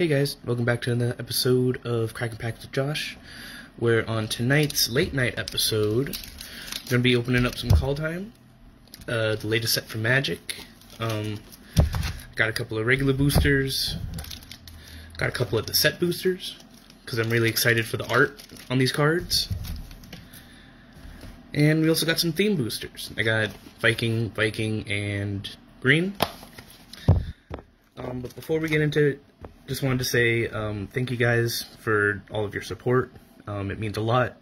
Hey guys, welcome back to another episode of Cracking Packs with Josh. Where on tonight's late night episode, we're gonna be opening up some Kaldheim, uh, the latest set from Magic. Um, got a couple of regular boosters, got a couple of the set boosters, because I'm really excited for the art on these cards. And we also got some theme boosters. I got Viking, Viking, and Green. Um, but before we get into just wanted to say um, thank you guys for all of your support. Um, it means a lot.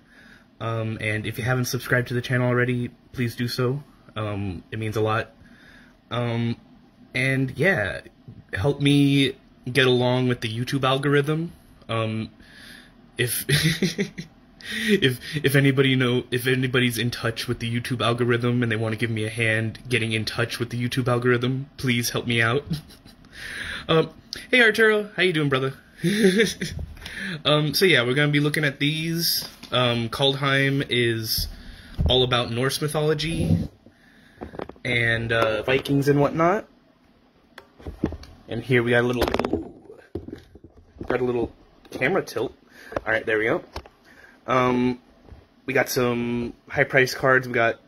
Um, and if you haven't subscribed to the channel already, please do so. Um, it means a lot. Um, and yeah, help me get along with the YouTube algorithm. Um, if if if anybody know if anybody's in touch with the YouTube algorithm and they want to give me a hand getting in touch with the YouTube algorithm, please help me out. um, hey Arturo, how you doing, brother? um, so yeah, we're gonna be looking at these. Um, Kaldheim is all about Norse mythology and uh, Vikings and whatnot. And here we got a little, ooh, got a little camera tilt. All right, there we go. Um, we got some high price cards. We got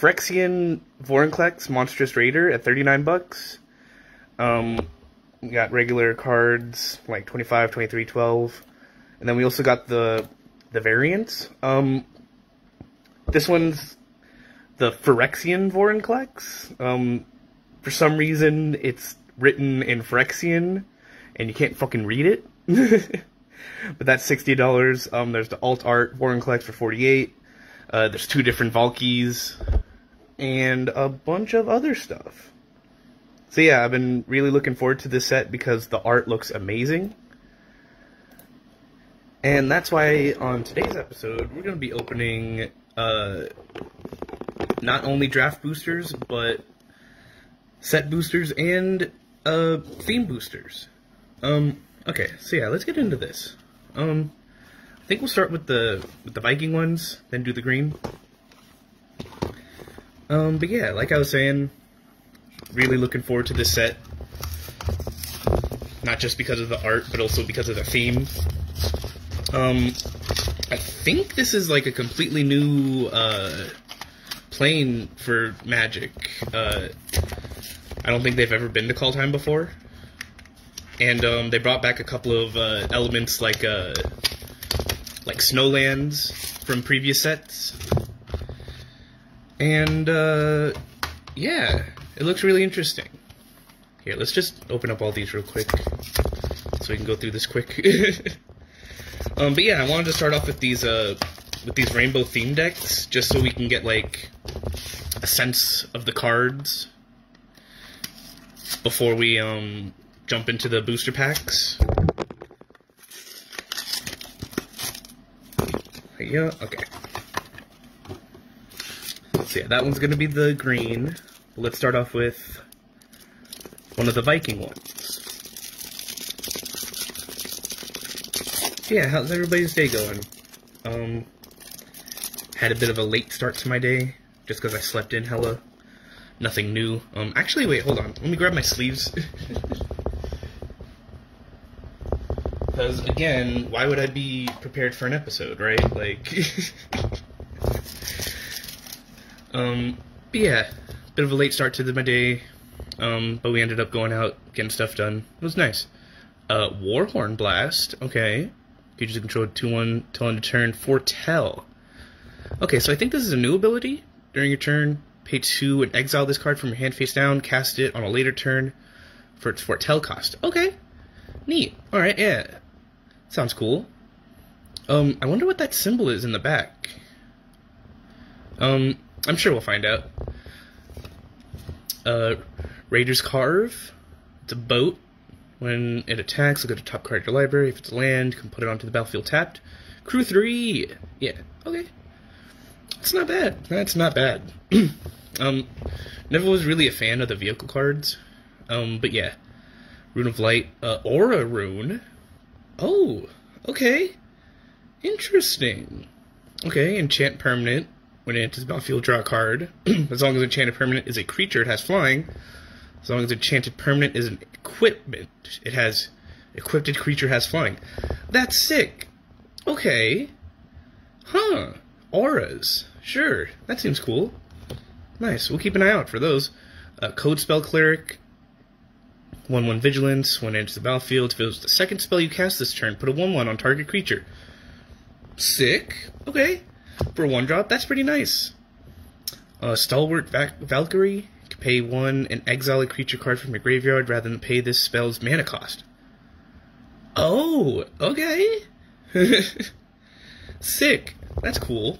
Phyrexian Vorinclex Monstrous Raider at 39 bucks. Um, we got regular cards like 25, 23, 12. And then we also got the the variants. Um, this one's the Phyrexian Vorinclex. Um, for some reason, it's written in Phyrexian, and you can't fucking read it. but that's sixty dollars. Um, there's the alt art Vorinclex for forty eight. Uh, there's two different Valkies, and a bunch of other stuff. So yeah, I've been really looking forward to this set because the art looks amazing. And that's why on today's episode, we're going to be opening uh, not only draft boosters, but set boosters and uh, theme boosters. Um, okay, so yeah, let's get into this. Um, I think we'll start with the with the Viking ones, then do the green. Um, but yeah, like I was saying, really looking forward to this set. Not just because of the art, but also because of the theme. Um, I think this is like a completely new uh, plane for Magic. Uh, I don't think they've ever been to Kaldheim before. And um, they brought back a couple of uh, elements like uh, like snowlands from previous sets. And uh, yeah, it looks really interesting. Here, let's just open up all these real quick so we can go through this quick. um, but yeah, I wanted to start off with these uh, with these rainbow theme decks just so we can get like a sense of the cards before we um, jump into the booster packs. Yeah, okay. So yeah, that one's gonna be the green. Let's start off with one of the Viking ones. Yeah, how's everybody's day going? Um, had a bit of a late start to my day, just because I slept in hella. Nothing new. Um, actually, wait, hold on. Let me grab my sleeves. Because, again, why would I be prepared for an episode, right? Like, um, but yeah, bit of a late start to the, my day, um, but we ended up going out, getting stuff done. It was nice. Uh, Warhorn Blast, okay. You just control 2-1 till end of turn, Foretell. Okay, so I think this is a new ability. During your turn, pay 2 and exile this card from your hand face down, cast it on a later turn for its Foretell cost. Okay, neat. Alright, yeah. Sounds cool. Um, I wonder what that symbol is in the back. Um, I'm sure we'll find out. Uh, Raider's Karve. It's a boat. When it attacks, look at the top card of your library. If it's land, you can put it onto the battlefield tapped. Crew 3! Yeah, okay. It's not bad. That's not bad. um, never was really a fan of the vehicle cards. Um, but yeah. Rune of Light. Uh, Aura Rune. Oh, okay. Interesting. Okay, enchant permanent. When it enters the battlefield, draw a card. as long as enchanted permanent is a creature, it has flying. As long as enchanted permanent is an equipment, it has Equipped creature has flying. That's sick. Okay. Huh. Auras. Sure. That seems cool. Nice. We'll keep an eye out for those. Uh, Codespell Cleric. 1 1 Vigilance. When it enters the battlefield, if it was the second spell you cast this turn, put a 1 1 on target creature. Sick. Okay. For one drop, that's pretty nice. Uh, Stalwart Va- Valkyrie. Pay 1 and exile a creature card from your graveyard rather than pay this spell's mana cost. Oh, okay. Sick. That's cool.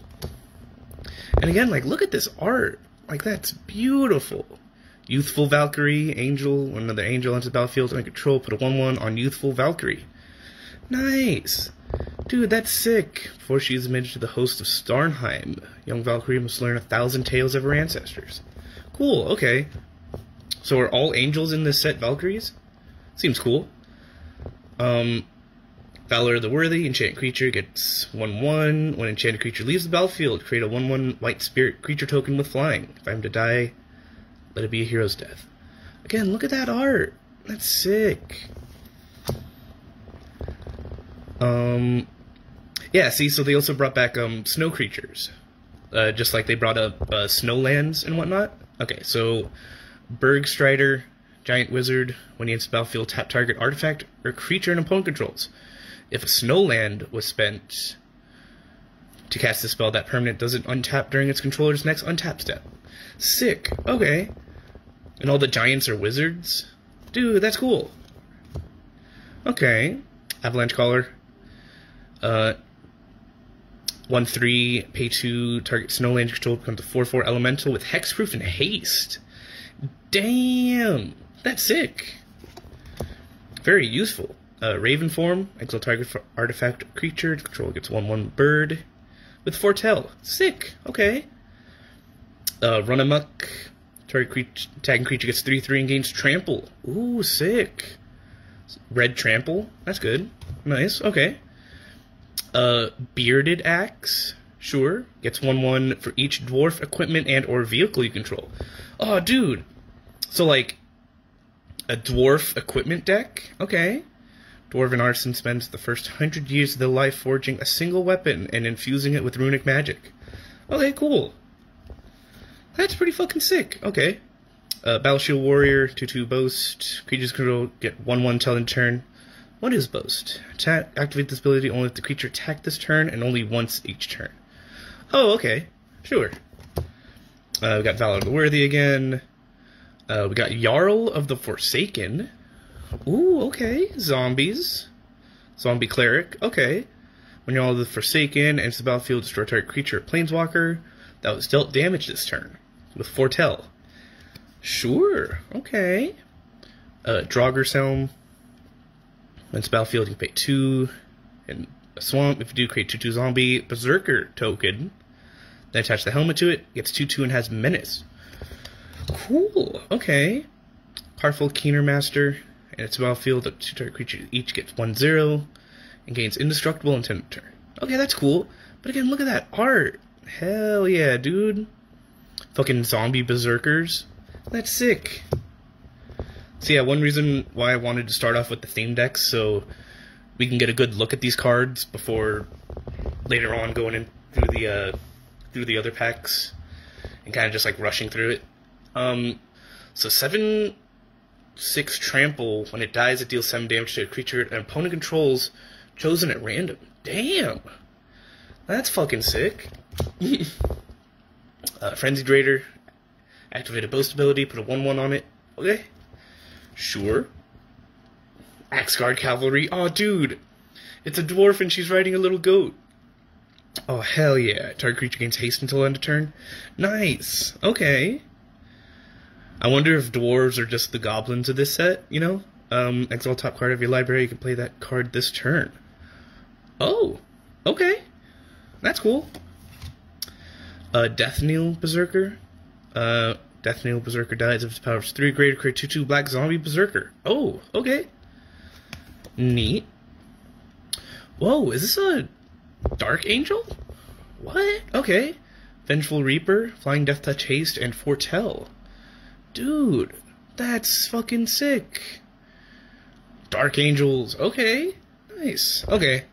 And again, like, look at this art. Like, that's beautiful. Youthful Valkyrie, Angel, another Angel enters the battlefield under control, put a 1 1 on Youthful Valkyrie. Nice. Dude, that's sick. Before she is admitted to the host of Starnheim, young Valkyrie must learn a thousand tales of her ancestors. Cool, okay. So are all angels in this set Valkyries? Seems cool. Um, Valor the Worthy, enchanted creature gets 1 1. When enchanted creature leaves the battlefield, create a 1 1 white spirit creature token with flying. If I'm to die, let it be a hero's death. Again, look at that art. That's sick. Um, yeah, see, so they also brought back um, snow creatures. Uh, just like they brought up uh, snowlands and whatnot. Okay, so Bergstrider, Giant Wizard, when he enters the battlefield, tap target artifact or creature and opponent controls. If a snowland was spent to cast the spell, that permanent doesn't untap during its controller's next untap step. Sick. Okay. And all the giants are wizards? Dude, that's cool. Okay. Avalanche Caller. Uh, 1 3, pay 2, target Snowland control becomes a 4 4 elemental with hexproof and haste. Damn! That's sick. Very useful. Uh, Raven form, exile target for artifact creature, control gets 1 1 bird with foretell. Sick, okay. Uh, run amok, target creature, tagging creature gets 3 3 and gains trample. Ooh, sick. Red trample, that's good. Nice, okay. Uh, bearded axe, sure, gets one one for each dwarf equipment and or vehicle you control. Oh, dude. So like a dwarf equipment deck, okay. Dwarven artisan spends the first hundred years of their life forging a single weapon and infusing it with runic magic. Okay, cool. That's pretty fucking sick. Okay. Uh, Battershield Warrior, 2 2 Boast. Creatures control get 1 1 till end turn. What is Boast? Attack, activate this ability only if the creature attacked this turn and only once each turn. Oh, okay. Sure. Uh, we got Valor of the Worthy again. Uh, we got Jarl of the Forsaken. Ooh, okay. Zombies. Zombie Cleric. Okay. When Jarl of the Forsaken enters the battlefield, destroy target creature planeswalker that was dealt damage this turn with Foretell. Sure. Okay. Uh, Draugr's when it's battlefield, you can pay two. And a swamp, if you do create 2 2 zombie berserker token, then attach the helmet to it, gets 2 2 and has menace. Cool, okay. Powerful Keener Master, and its battlefield, the two target creatures each gets 1 0 and gains indestructible until turn. Okay, that's cool. But again, look at that art. Hell yeah, dude. Fucking zombie berserkers. That's sick. So yeah, one reason why I wanted to start off with the theme decks so we can get a good look at these cards before later on going in through the uh, through the other packs and kind of just like rushing through it. Um, so seven six trample when it dies it deals seven damage to a creature an opponent controls chosen at random. Damn, that's fucking sick. uh, Frenzied Raider, activate a boast ability, put a one one on it. Okay, Sure. Axgard Cavalry. Oh, dude. It's a dwarf and she's riding a little goat. Oh, hell yeah. Target creature gains haste until end of turn. Nice. Okay. I wonder if dwarves are just the goblins of this set, you know? Um, exile top card of your library, you can play that card this turn. Oh, okay. That's cool. Uh, Death Knell Berserker. Uh, Death Knell Berserker dies if its powers 3 greater, create 2 2 Black Zombie Berserker. Oh, okay. Neat. Whoa, is this a Dark Angel? What? Okay. Vengeful Reaper, Flying Death Touch Haste, and Foretell. Dude, that's fucking sick. Dark Angels. Okay. Nice. Okay.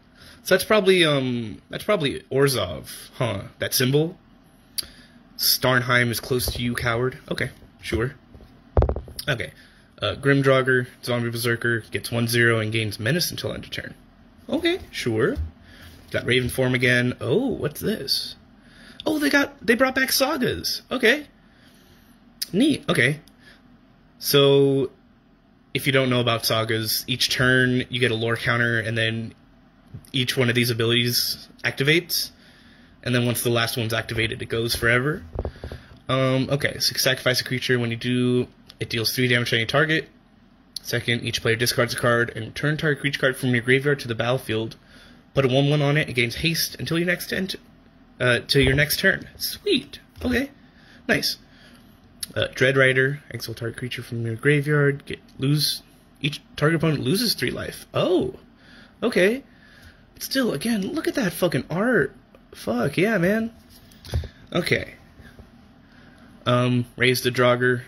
So that's probably um that's probably Orzhov, huh? That symbol. Starnheim is close to you, coward. Okay, sure. Okay. Uh, Grimdraugr, Zombie Berserker, gets 1-0 and gains Menace until end of turn. Okay, sure. Got Raven form again. Oh, what's this? Oh, they got they brought back sagas. Okay. Neat. Okay. So if you don't know about sagas, each turn you get a lore counter and then each one of these abilities activates. And then once the last one's activated, it goes forever. Um, okay, so sacrifice a creature. When you do, it deals 3 damage to any target. Second, each player discards a card and turn target creature card from your graveyard to the battlefield. Put a 1 1 on it, it gains haste until your next end, uh, till your next turn. Sweet. Okay. Nice. Uh, Dread Rider, exile target creature from your graveyard. Get lose each target opponent loses three life. Oh, okay. But still, again, look at that fucking art. Fuck yeah, man. Okay. Um, raise the Draugr.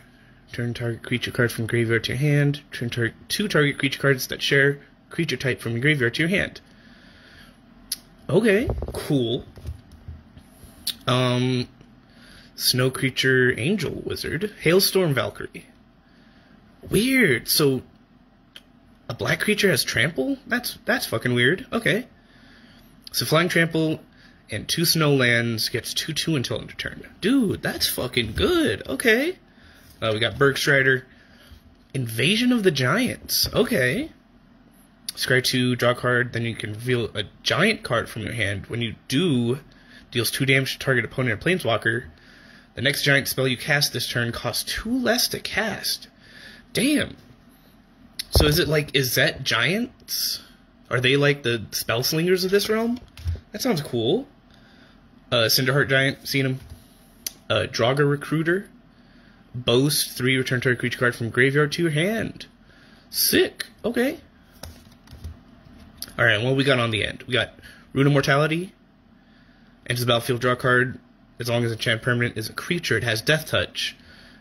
Turn target creature card from graveyard to your hand. Turn target two target creature cards that share creature type from your graveyard to your hand. Okay, cool. Um, Snow creature angel wizard. Hailstorm Valkyrie. Weird. So a black creature has trample? That's that's fucking weird. Okay. So flying trample and two snow lands gets 2 2 until end of turn. Dude, that's fucking good. Okay. Uh, we got Bergstrider. Invasion of the Giants. Okay. Scry 2, draw a card, then you can reveal a giant card from your hand. When you do, deals 2 damage to target opponent or planeswalker. The next giant spell you cast this turn costs 2 less to cast. Damn. So is it like, is that giants? Are they like the spell slingers of this realm? That sounds cool. Uh, Cinderheart Giant, seen him. Uh, Draugr Recruiter. Boast, 3 return target creature card from graveyard to your hand. Sick. Okay. Alright, what we got on the end? We got Rune of Mortality. Enters the battlefield, draw card. As long as a chant permanent is a creature, it has Death Touch.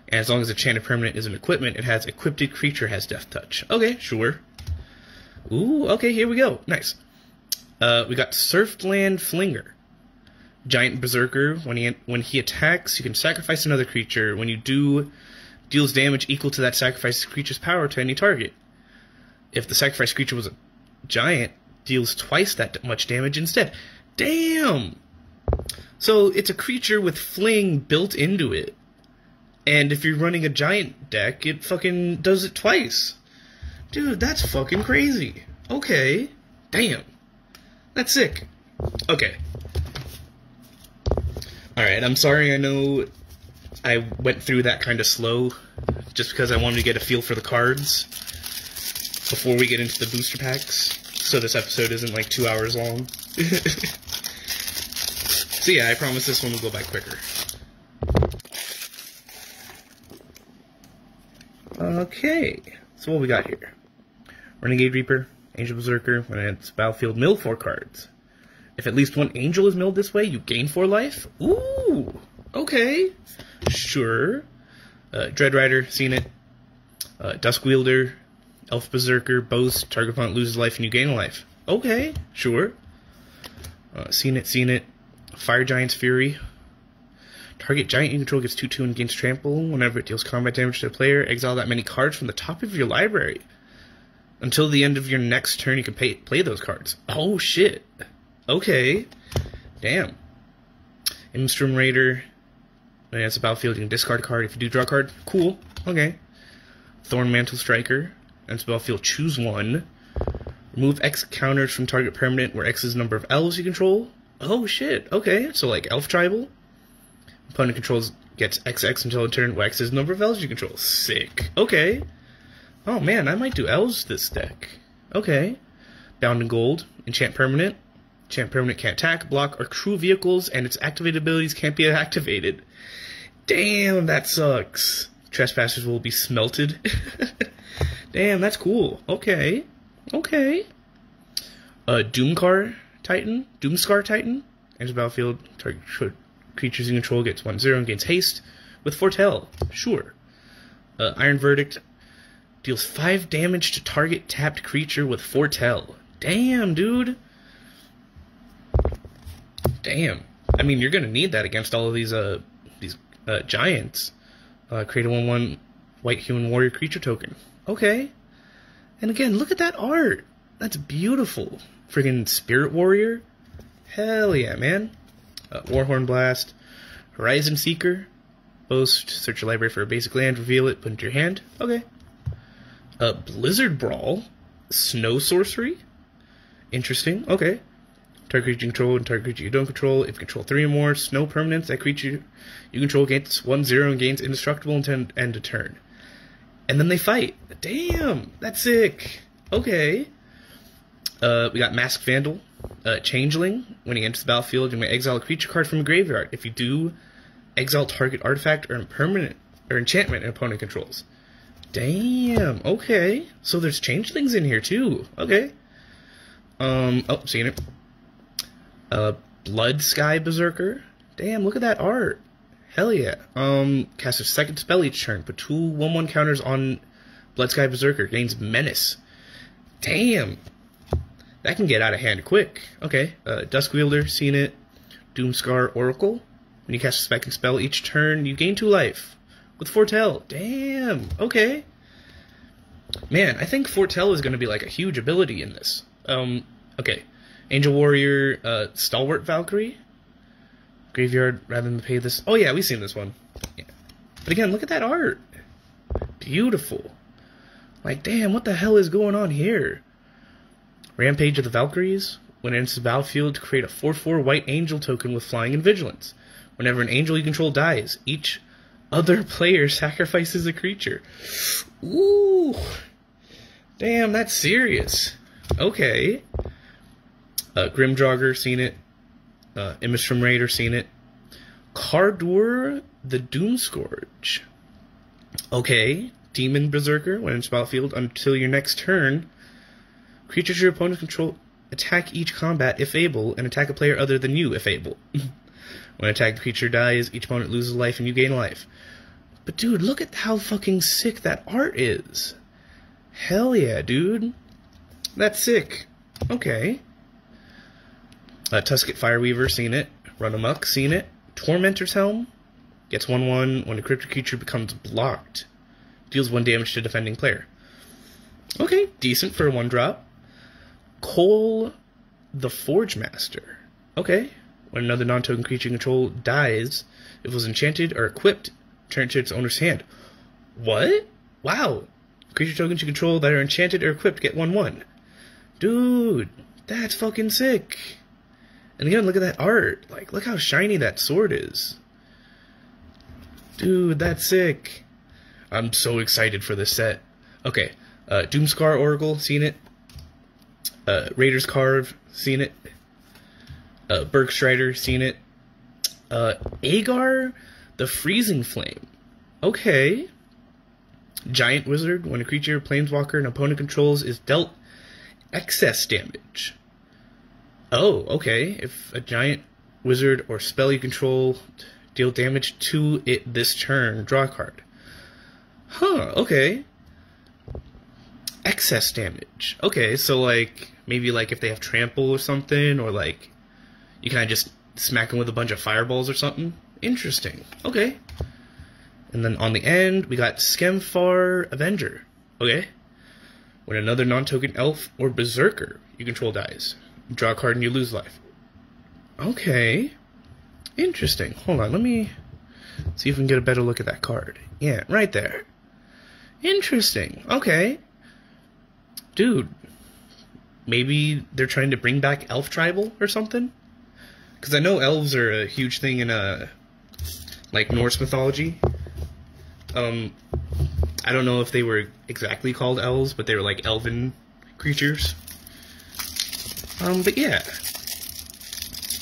And as long as a chanted permanent is an equipment, it has equipped creature has Death Touch. Okay, sure. Ooh, okay, here we go. Nice. Uh, we got Surtland Flinger. Giant Berserker. When he when he attacks, you can sacrifice another creature. When you do, deals damage equal to that sacrificed creature's power to any target. If the sacrificed creature was a giant, deals twice that much damage instead. Damn! So it's a creature with fling built into it. And if you're running a giant deck, it fucking does it twice. Dude, that's fucking crazy. Okay. Damn. That's sick. Okay. Alright, I'm sorry I know I went through that kind of slow, just because I wanted to get a feel for the cards before we get into the booster packs, so this episode isn't like two hours long. so yeah, I promise this one will go by quicker. Okay, so what we got here? Renegade Reaper, Angel Berserker, and it's battlefield, mill four cards. If at least one angel is milled this way, you gain four life? Ooh, okay, sure. Uh, Dread Rider, seen it. Uh, Duskwielder, Elf Berserker, Boast, target opponent loses life and you gain life. Okay, sure. Uh, seen it, seen it. Fire Giant's Fury. Target giant you control gets 2 2 and gains trample. Whenever it deals combat damage to a player, exile that many cards from the top of your library. Until the end of your next turn, you can pay, play those cards. Oh shit. Okay. Damn. Immersturm Raider. It's a battlefield, you can discard a card. If you do draw a card, cool. Okay. Thornmantle Striker. And it's battlefield, choose one. Remove X counters from target permanent where X is the number of elves you control. Oh shit. Okay. So like Elf Tribal. Opponent controls gets XX until a turn where X is the number of elves you control. Sick. Okay. Oh man, I might do elves this deck. Okay. Bound in Gold. Enchant Permanent. Enchant Permanent can't attack, block, or crew vehicles, and its activated abilities can't be activated. Damn, that sucks. Trespassers will be smelted. Damn, that's cool. Okay. Okay. Uh, Doomskar Titan. Doomskar Titan. Enters battlefield. Target creatures you control gets 1 0 and gains haste with Foretell. Sure. Uh, Iron Verdict. Deals 5 damage to target tapped creature with Foretell. Damn, dude. Damn. I mean, you're gonna need that against all of these uh these uh, giants. Uh, create a one-one white human warrior creature token. Okay. And again, look at that art. That's beautiful. Friggin' spirit warrior. Hell yeah, man. Uh, Warhorn Blast. Horizon Seeker. Boast. Search your library for a basic land. Reveal it. Put it into your hand. Okay. Uh, Blizzard Brawl. Snow Sorcery. Interesting. Okay. Target creature you control and target creature you don't control. If you control three or more snow permanents, that creature you control gains 1 0 and gains indestructible until end of turn. And then they fight. Damn! That's sick! Okay. Uh, we got Mask Vandal. Uh, Changeling. When he enters the battlefield, you may exile a creature card from a graveyard. If you do, exile target artifact or impermanent or enchantment an opponent controls. Damn. Okay. So there's changelings in here too. Okay. Um. Oh, seeing it. Uh, Bloodsky Berserker. Damn, look at that art. Hell yeah. Um, cast a second spell each turn. Put two 1 1 counters on Bloodsky Berserker. Gains Menace. Damn. That can get out of hand quick. Okay. Uh, Duskwielder, seen it. Doomskar Oracle. When you cast a second spell each turn, you gain two life. With Foretell. Damn. Okay. Man, I think Foretell is going to be like a huge ability in this. Um, okay. Angel Warrior, uh, Stalwart Valkyrie. Graveyard rather than pay this. Oh yeah, we've seen this one. Yeah. But again, look at that art. Beautiful. Like, damn, what the hell is going on here? Rampage of the Valkyries. When it enters the battlefield, create a 4-4 white angel token with flying and vigilance. Whenever an angel you control dies, each other player sacrifices a creature. Ooh. Damn, that's serious. Okay. Uh, Grimjogger, seen it. Uh, Immersturm Raider, seen it. Kardur, the Doomscourge. Okay. Demon Berserker, when in battlefield, until your next turn, creatures your opponent control attack each combat if able, and attack a player other than you if able. when attacked creature dies, each opponent loses life and you gain life. But dude, look at how fucking sick that art is. Hell yeah, dude. That's sick. Okay. Uh, Tusket Fireweaver, seen it. Run Amok, seen it. Tormentor's Helm gets 1 1 when a cryptic creature becomes blocked. Deals 1 damage to defending player. Okay, decent for a 1 drop. Cole the Forge Master. Okay, when another non token creature control dies, if it was enchanted or equipped, turn it to its owner's hand. What? Wow. Creature tokens you control that are enchanted or equipped get 1 1. Dude, that's fucking sick. And again, look at that art. Like, look how shiny that sword is. Dude, that's sick. I'm so excited for this set. Okay, uh, Doomskar Oracle, seen it. Uh, Raiders Karve, seen it. Uh, Bergstrider, seen it. Uh, Aegar, the Freezing Flame. Okay. Giant Wizard, when a creature, planeswalker, an opponent controls is dealt excess damage. Oh, okay. If a giant wizard or spell you control deal damage to it this turn, draw a card. Huh, okay. Excess damage. Okay, so like maybe like if they have trample or something, or like you kind of just smack them with a bunch of fireballs or something. Interesting. Okay. And then on the end, we got Skemfar Avenger. Okay. When another non token elf or berserker you control dies, draw a card and you lose life. Okay. Interesting. Hold on, let me see if we can get a better look at that card. Yeah, right there. Interesting. Okay. Dude, maybe they're trying to bring back elf tribal or something? Because I know elves are a huge thing in uh, like Norse mythology. Um, I don't know if they were exactly called elves, but they were like elven creatures. Um, but yeah.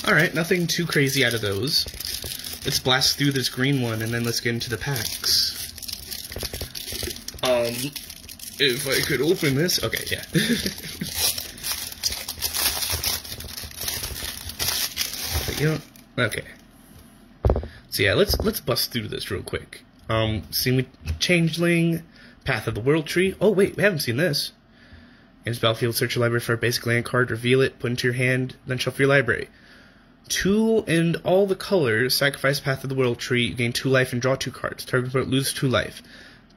Alright, nothing too crazy out of those. Let's blast through this green one and then let's get into the packs. Um, if I could open this. Okay, yeah. you know, okay. So yeah, let's let's bust through this real quick. Um, see me changeling, Path of the World Tree. Oh, wait, we haven't seen this. This battlefield, search your library for a basic land card, reveal it, put into your hand, then shuffle your library. Two and all the colors, sacrifice Path of the World Tree, you gain two life and draw two cards. Target opponent loses two life.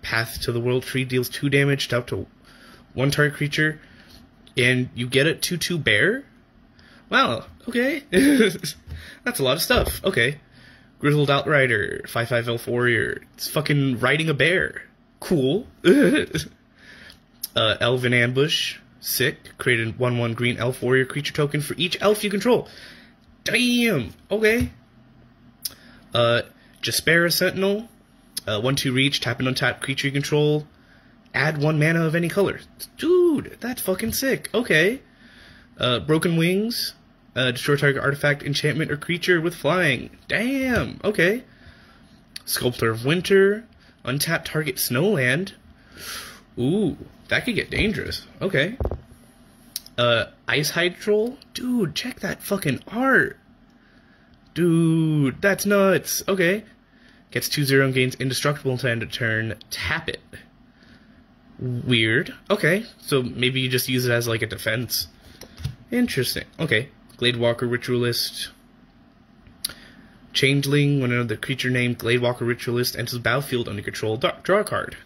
Path to the World Tree deals two damage to up to one target creature, and you get a 2 2 bear? Wow, okay. That's a lot of stuff. Okay. Grizzled Outrider, 5 5 Elf Warrior. It's fucking riding a bear. Cool. uh, Elven Ambush, sick. Create a 1 1 green elf warrior creature token for each elf you control. Damn! Okay. Uh, Jaspera Sentinel, uh, 1 2 reach, tap an untapped creature you control. Add 1 mana of any color. Dude, that's fucking sick. Okay. Uh, Broken Wings, uh, destroy target artifact, enchantment, or creature with flying. Damn! Okay. Sculptor of Winter, untap target Snowland. Ooh, that could get dangerous. Okay. Uh, Icehide Troll? Dude, check that fucking art. Dude, that's nuts. Okay. Gets 2-0 and gains indestructible until end of turn. Tap it. Weird. Okay, so maybe you just use it as like a defense. Interesting. Okay. Gladewalker Ritualist. Changeling, when another creature named Gladewalker Ritualist enters the battlefield under control, draw a card.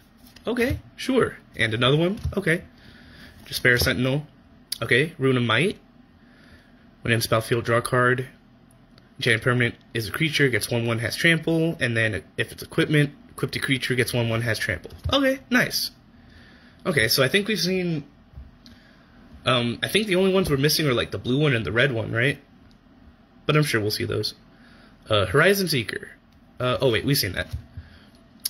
Okay, sure. And another one? Okay. Jaspera Sentinel. Okay, Rune of Might. When in battlefield, draw a card. Enchanted permanent is a creature, gets 1 1, has trample, and then if it's equipment, equipped a creature gets 1 1, has trample. Okay, nice. Okay, so I think we've seen. Um, I think the only ones we're missing are like the blue one and the red one, right? But I'm sure we'll see those. Uh, Horizon Seeker. Uh, oh, wait, we've seen that.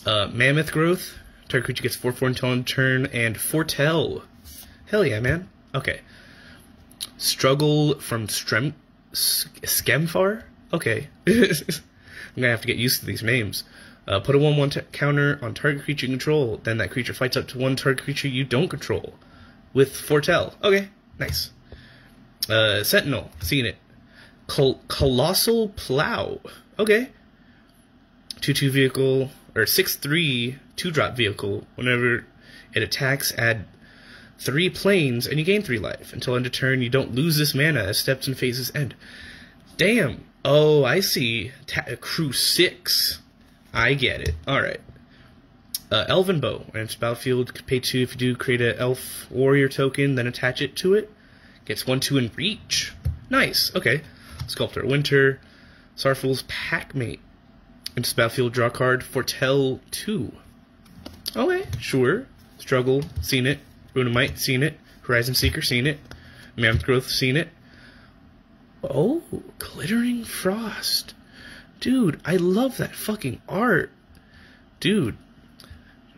Uh, Mammoth Growth. Target creature gets 4 4 until end turn, and Foretell. Hell yeah, man. Okay. Struggle from Strem. Skemfar? Okay. I'm gonna have to get used to these names. Uh, put a 1 1 counter on target creature you control, then that creature fights up to one target creature you don't control. With Foretell. Okay, nice. Uh, Sentinel, seen it. Col- Colossal Plow. Okay. 2 2 vehicle, or 6 3 2 drop vehicle. Whenever it attacks, add 3 planes and you gain 3 life. Until end of turn, you don't lose this mana as steps and phases end. Damn. Oh, I see. Ta- crew 6. I get it. Alright. Uh, Elven Bow. It's battlefield, pay 2 if you do create an elf warrior token, then attach it to it. Gets 1 2 in reach. Nice. Okay. Sculptor Winter. Sarulf's Packmate. Into battlefield, draw card. Foretell 2. Okay, sure. Struggle, seen it. Might, seen it. Horizon Seeker, seen it. Mammoth Growth, seen it. Oh, Glittering Frost. Dude, I love that fucking art. Dude.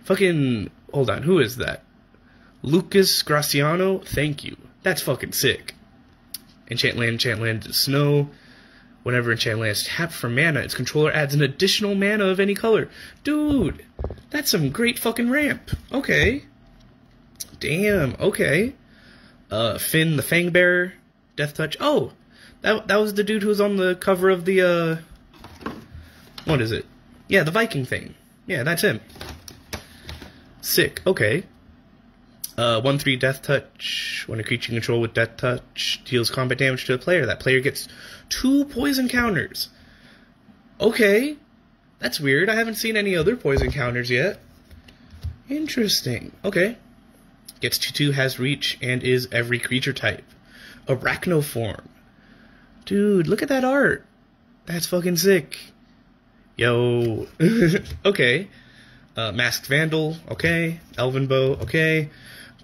Fucking. Hold on, who is that? Lucas Graciano? Thank you. That's fucking sick. Enchantland, Enchantland, Snow. Whenever Enchantland is tapped for mana, its controller adds an additional mana of any color. Dude, that's some great fucking ramp. Okay. Damn, okay. Uh, Fynn the Fangbearer, Death Touch. Oh, that that was the dude who was on the cover of the uh, what is it? Yeah, the Viking thing. Yeah, that's him. Sick. Okay. Uh, one three Death Touch. When a creature you control with Death Touch deals combat damage to a player, that player gets two poison counters. Okay, that's weird. I haven't seen any other poison counters yet. Interesting. Okay. Gets 2 2, has reach, and is every creature type. Arachnoform. Dude, look at that art. That's fucking sick. Yo. okay. Uh, Masked Vandal, okay. Elven Bow, okay.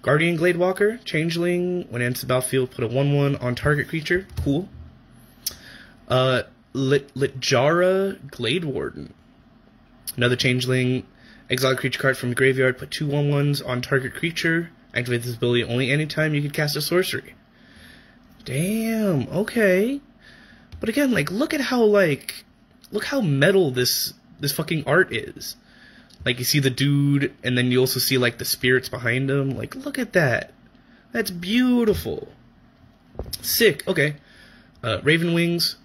Guardian Gladewalker, Changeling. When enters the battlefield, put a 1 1 on target creature. Cool. Uh, Lit- Littjara Glade Warden. Another Changeling. Exile creature card from the graveyard, put two 1 1s on target creature. Activate this ability only anytime you can cast a sorcery. Damn, okay. But again, like, look at how, like, look how metal this, this fucking art is. Like, you see the dude, and then you also see, like, the spirits behind him. Like, look at that. That's beautiful. Sick, okay. Uh, Raven Wings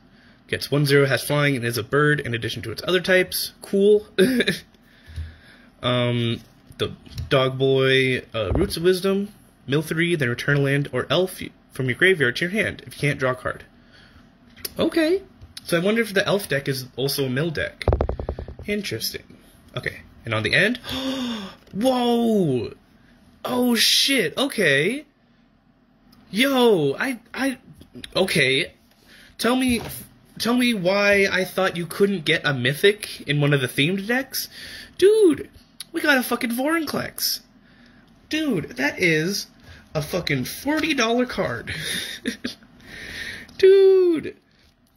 gets 1 0, has flying, and is a bird in addition to its other types. Cool. um, the Dog Boy, uh, Roots of Wisdom, Mill 3, then Return a Land, or Elf from your graveyard to your hand if you can't draw a card. Okay. So I wonder if the Elf deck is also a Mill deck. Interesting. Okay. And on the end, whoa! Oh shit, okay. Yo, I, I, okay. Tell me, tell me why I thought you couldn't get a mythic in one of the themed decks? Dude, we got a fucking Vorinclex. Dude, that is a fucking $40 card. Dude,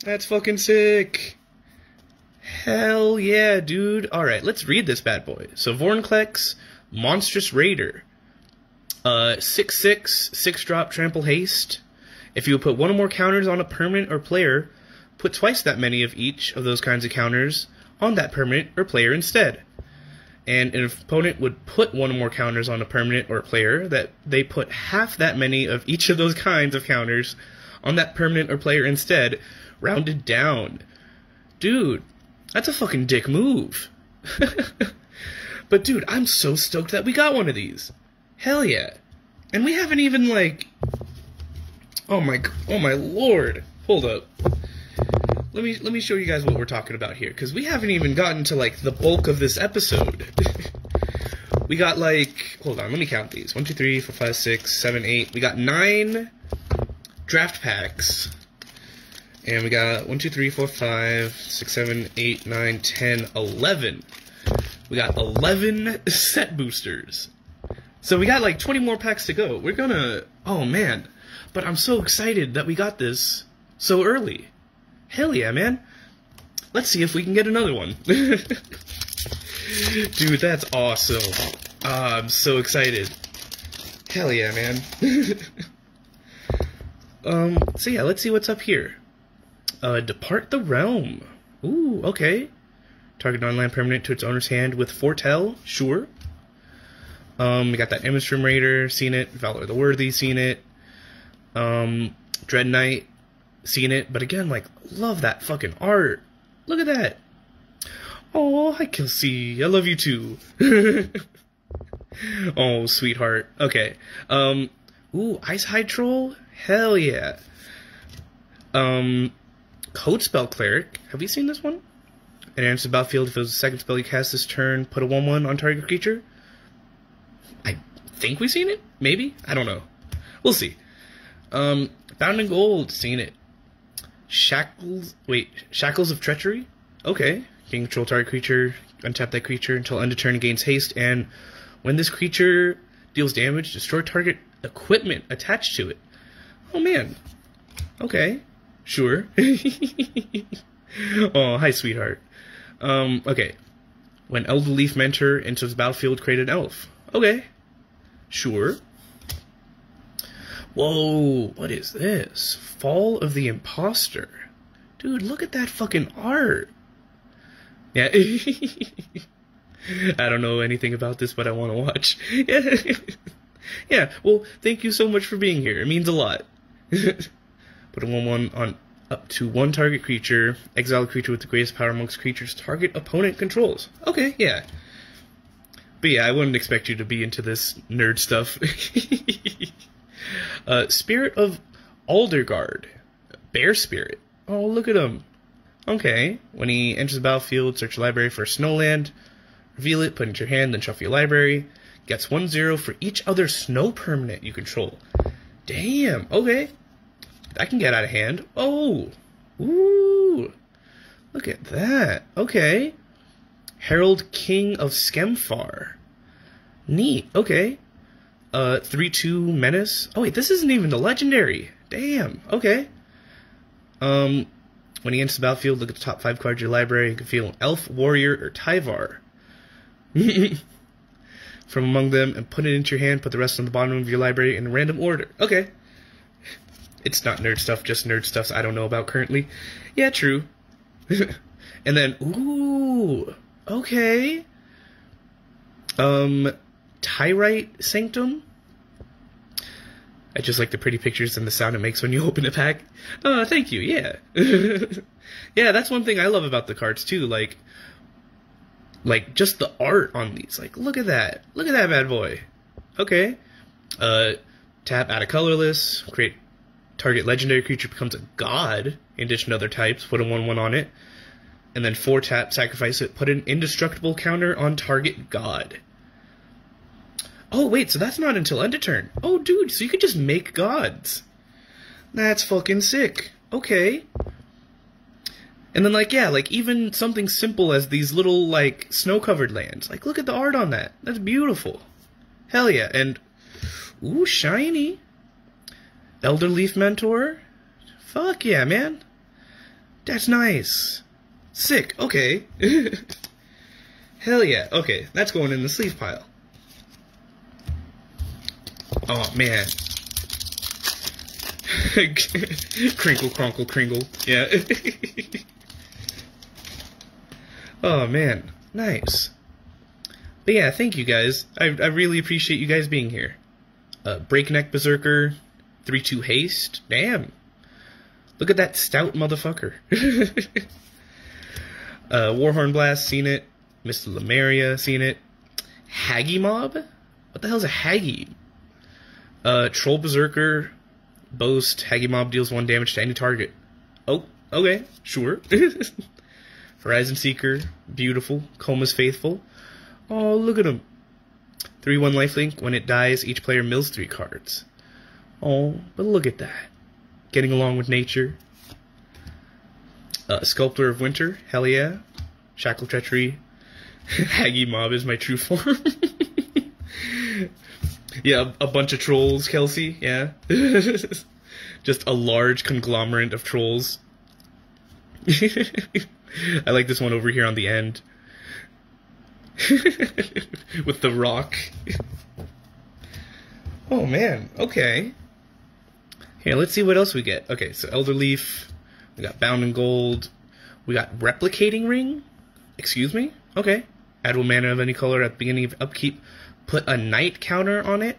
that's fucking sick. Hell yeah, dude. Alright, let's read this bad boy. So, Vorinclex, Monstrous Raider. Uh, 6 6, 6 drop trample haste. If you put one or more counters on a permanent or player, put twice that many of each of those kinds of counters on that permanent or player instead. And an opponent would put one or more counters on a permanent or player, that they put half that many of each of those kinds of counters on that permanent or player instead, rounded down. Dude, that's a fucking dick move. but dude, I'm so stoked that we got one of these. Hell yeah. And we haven't even like Oh my oh my lord. Hold up. Let me let me show you guys what we're talking about here cuz we haven't even gotten to like the bulk of this episode. we got like hold on, let me count these. 1 2 3 4 5 6 7 8. We got 9 draft packs. And we got 1 2 3 4 5 6 7 8 9 10 11. We got 11 set boosters. So we got like 20 more packs to go. We're gonna. Oh man. But I'm so excited that we got this so early. Hell yeah, man. Let's see if we can get another one. Dude, that's awesome. Ah, I'm so excited. Hell yeah, man. um, so yeah, let's see what's up here. Uh, Depart the Realm. Ooh, okay. Target non-land permanent to its owner's hand with Foretell. Sure. Um, we got that Immersturm Raider, seen it. Valor the Worthy, seen it. Um, Dread Knight, seen it. But again, like, love that fucking art. Look at that. Oh, hi Kelsey. I love you too. oh, sweetheart. Okay. Um, ooh, Icehide Troll? Hell yeah. Um, Codespell Cleric. Have you seen this one? It enters the battlefield if it was the second spell you cast this turn, put a 1 1 on target creature I think we've seen it. Maybe I don't know. We'll see. Um, Bound in Gold, seen it. Shackles. Wait, Shackles of Treachery. Okay, you can control target creature, untap that creature until end of turn gains haste, and when this creature deals damage, destroy target equipment attached to it. Oh man. Okay. Sure. oh, hi, sweetheart. Um, okay. When Elderleaf Mentor enters battlefield, create an elf. Okay. Sure. Whoa, what is this? Fall of the Impostor. Dude, look at that fucking art. Yeah. I don't know anything about this, but I want to watch. yeah, well, thank you so much for being here. It means a lot. Put a 1 1 on up to one target creature. Exile a creature with the greatest power amongst creatures target opponent controls. Okay, yeah. But yeah, I wouldn't expect you to be into this nerd stuff. uh, Spirit of Aldergard. Bear Spirit. Oh, look at him. Okay. When he enters the battlefield, search your library for Snowland. Reveal it, put it into your hand, then shuffle your library. Gets 1 0 for each other snow permanent you control. Damn. Okay. That can get out of hand. Oh. Ooh. Look at that. Okay. Harald King of Skemfar. Neat. Okay. Uh, 3-2 Menace. Oh, wait, this isn't even the legendary. Damn. Okay. Um, when he enters the battlefield, look at the top five cards of your library. You can feel an Elf, Warrior, or Tyvar. From among them, and put it into your hand. Put the rest on the bottom of your library in random order. Okay. It's not nerd stuff, just nerd stuff I don't know about currently. Yeah, true. and then, ooh, Okay. Um, Tyrite Sanctum. I just like the pretty pictures and the sound it makes when you open a pack. Oh, thank you. Yeah. yeah, that's one thing I love about the cards too. Like, like just the art on these. Like look at that. Look at that bad boy. Okay. Uh tap add a colorless, create target legendary creature becomes a god in addition to other types, put a 1 1 on it. And then 4 tap, sacrifice it, put an indestructible counter on target god. Oh, wait, so that's not until end of turn. Oh, dude, so you could just make gods. That's fucking sick. Okay. And then, like, yeah, like, even something simple as these little, like, snow-covered lands. Like, look at the art on that. That's beautiful. Hell yeah. And, ooh, shiny. Elderleaf Mentor? Fuck yeah, man. That's nice. Sick. Okay. Hell yeah. Okay, that's going in the sleeve pile. Oh, man. crinkle, crunkle, kringle. Yeah. oh, man. Nice. But yeah, thank you guys. I, I really appreciate you guys being here. Uh, Breakneck Berserker, 3 2 haste. Damn. Look at that stout motherfucker. uh, Warhorn Blast, seen it. Mr. Lemuria, seen it. Hagi Mob? What the hell's a Hagi? Uh, Troll Berserker, Boast, Hagi Mob deals 1 damage to any target. Oh, okay, sure. Horizon Seeker, beautiful. Koma's Faithful. Oh, look at him. 3 1 lifelink. When it dies, each player mills 3 cards. Oh, but look at that. Getting along with nature. Uh, Sculptor of Winter, hell yeah. Shackle Treachery. Hagi Mob is my true form. yeah, a, a, bunch of trolls, Kelsey, yeah. Just a large conglomerate of trolls. I like this one over here on the end. With the rock. oh man, okay. Here, let's see what else we get. Okay, so Elderleaf, we got Bound in Gold, we got Replicating Ring. Excuse me? Okay. Add one mana of any color at the beginning of upkeep. Put a night counter on it.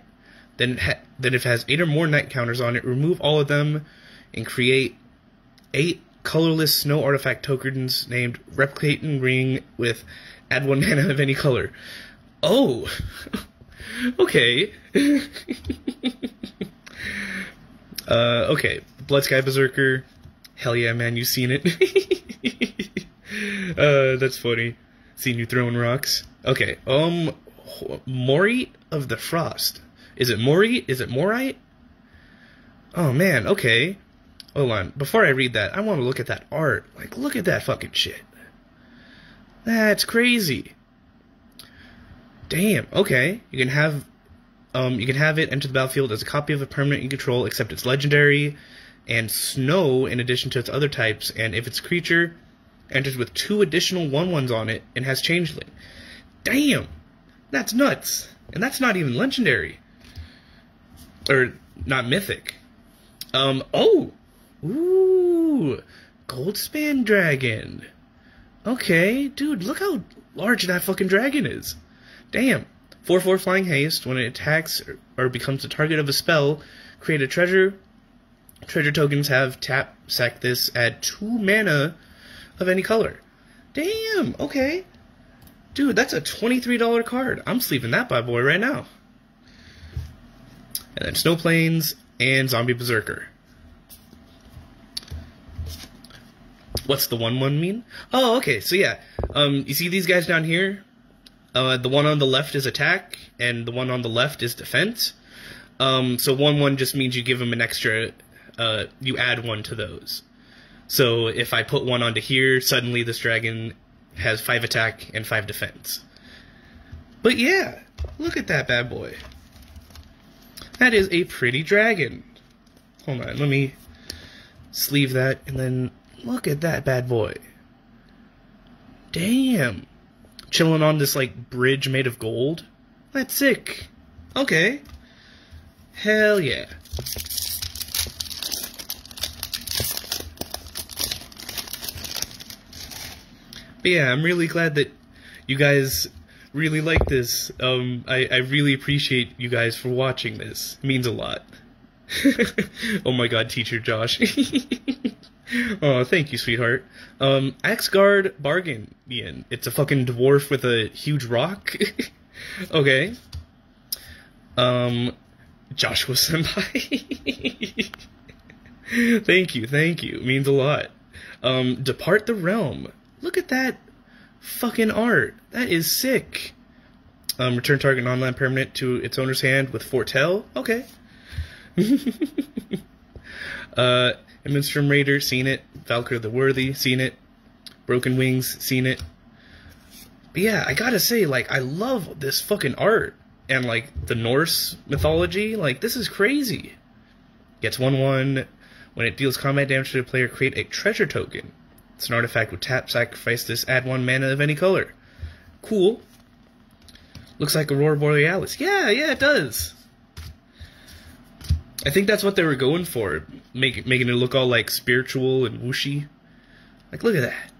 Then it, ha- then if it has eight or more night counters on it, remove all of them and create eight colorless snow artifact tokens named Replicating Ring with add one mana of any color. Oh! okay. Uh, okay, Bloodsky Berserker. Hell yeah, man, you've seen it. uh, that's funny. Seen you throwing rocks. Okay, um, Moritte of the Frost. Is it Moritte? Is it Moritte? Oh man, okay. Hold on. Before I read that, I want to look at that art. Like, look at that fucking shit. That's crazy. Damn, okay. You can have um, you can have it enter the battlefield as a copy of a permanent you control, except it's legendary and snow in addition to its other types, and if its creature enters with two additional one ones on it and has changeling. Damn! That's nuts! And that's not even legendary. Or not mythic. Um oh! Ooh! Goldspan Dragon. Okay, dude, look how large that fucking dragon is. Damn. 4 4 Flying Haste, when it attacks or becomes the target of a spell, create a treasure. Treasure tokens have tap, sack this, add 2 mana of any color. Damn, okay. Dude, that's a $23 card. I'm sleeping that bad boy right now. And then Snow Plains and Zombie Berserker. What's the 1 1 mean? Oh, okay, so yeah. Um, you see these guys down here? Uh, the one on the left is attack, and the one on the left is defense. Um, so one one just means you give them an extra. Uh, you add one to those. So if I put one onto here, suddenly this dragon has five attack and five defense. But yeah, look at that bad boy. That is a pretty dragon. Hold on, let me sleeve that, and then look at that bad boy. Damn chilling on this like bridge made of gold. That's sick. Okay. Hell yeah. But yeah, I'm really glad that you guys really like this. Um, I, I really appreciate you guys for watching this. It means a lot. oh my god, teacher Josh. oh, thank you, sweetheart. Um, Axgard Bargain, Ian. It's a fucking dwarf with a huge rock. okay. Um, Joshua Senpai. thank you, thank you. Means a lot. Um, Depart the Realm. Look at that fucking art. That is sick. Um, return target non-land permanent to its owner's hand with Foretell. Okay. uh, Immersturm Raider, seen it. Valkyr the Worthy, seen it. Broken Wings, seen it. But yeah, I gotta say, like, I love this fucking art. And, like, the Norse mythology. Like, this is crazy. Gets 1 1. When it deals combat damage to the player, create a treasure token. It's an artifact with tap, sacrifice this, add 1 mana of any color. Cool. Looks like Aurora Borealis. Yeah, yeah, it does. I think that's what they were going for, make, making it look all like spiritual and whooshy. Like, look at that.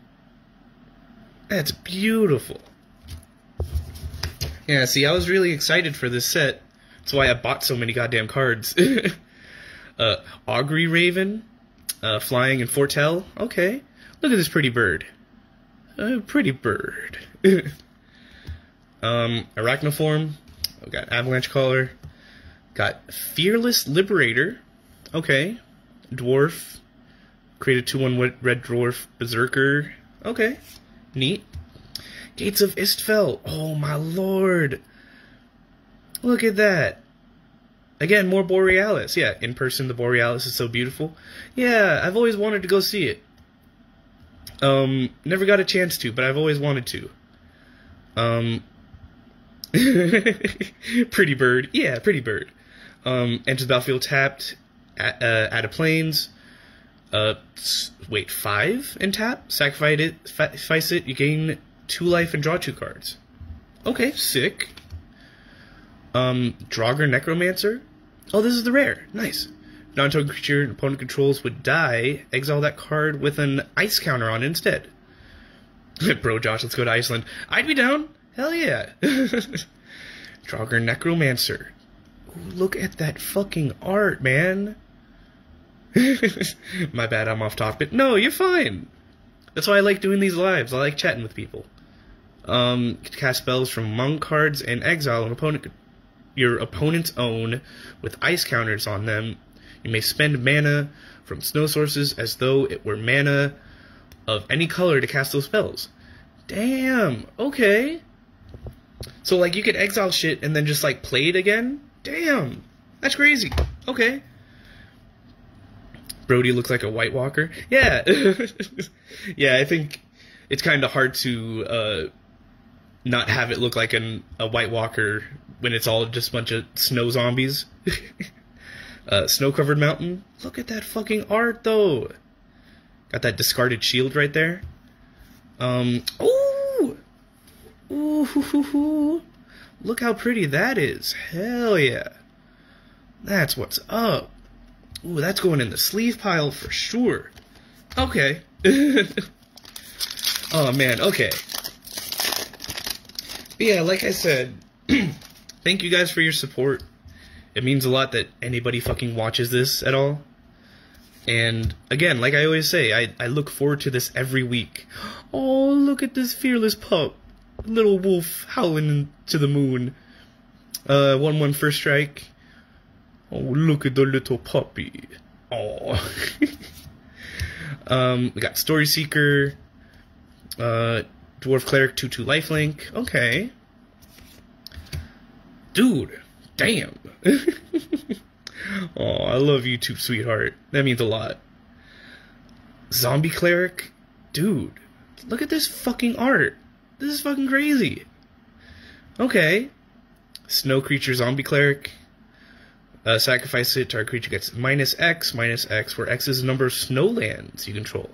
That's beautiful. Yeah, see, I was really excited for this set. That's why I bought so many goddamn cards. uh, Augury Raven, uh, Flying and Foretell. Okay. Look at this pretty bird. A pretty bird. um, Arachnoform. We got Avalanche Caller. Got Fearless Liberator. Okay. Dwarf. Created 2 1 Red Dwarf Berserker. Okay. Neat. Gates of Istfell. Oh my lord. Look at that. Again, more Borealis. Yeah, in person, the Borealis is so beautiful. Yeah, I've always wanted to go see it. Um, never got a chance to, but I've always wanted to. Um, pretty bird. Yeah, pretty bird. Um, enters battlefield tapped, at, uh, out of planes. Uh, wait, five and tap? Sacrifice it, sacrifice it, you gain two life and draw two cards. Okay, sick. Um, Draugr Necromancer. Oh, this is the rare. Nice. Non-token creature an opponent controls would die. Exile that card with an ice counter on instead. Bro, Josh, let's go to Iceland. I'd be down. Hell yeah. Draugr Necromancer. Look at that fucking art, man. My bad, I'm off topic. No, you're fine. That's why I like doing these lives. I like chatting with people. Um, cast spells from monk cards and exile an opponent, your opponent's own with ice counters on them. You may spend mana from snow sources as though it were mana of any color to cast those spells. Damn. Okay. So like you could exile shit and then just like play it again. Damn. That's crazy. Okay. Brody looks like a White Walker. Yeah. yeah, I think it's kind of hard to uh, not have it look like an, a White Walker when it's all just a bunch of snow zombies. uh, snow covered mountain. Look at that fucking art, though. Got that discarded shield right there. Um. Ooh. Ooh. Look how pretty that is. Hell yeah. That's what's up. Ooh, that's going in the sleeve pile for sure. Okay. oh man, okay. But yeah, like I said, thank you guys for your support. It means a lot that anybody fucking watches this at all. And again, like I always say, I, I look forward to this every week. Oh, look at this fearless pup. Little wolf howling to the moon. Uh, 1 1 first strike. Oh, look at the little puppy. Oh. um, we got Story Seeker. Uh, Dwarf Cleric 2 2 lifelink. Okay. Dude, damn. oh, I love YouTube, sweetheart. That means a lot. Zombie Cleric? Dude, look at this fucking art. This is fucking crazy. Okay. Snow Creature Zombie Cleric. Uh, sacrifice it, target creature gets minus X, minus X, where X is the number of snowlands you control.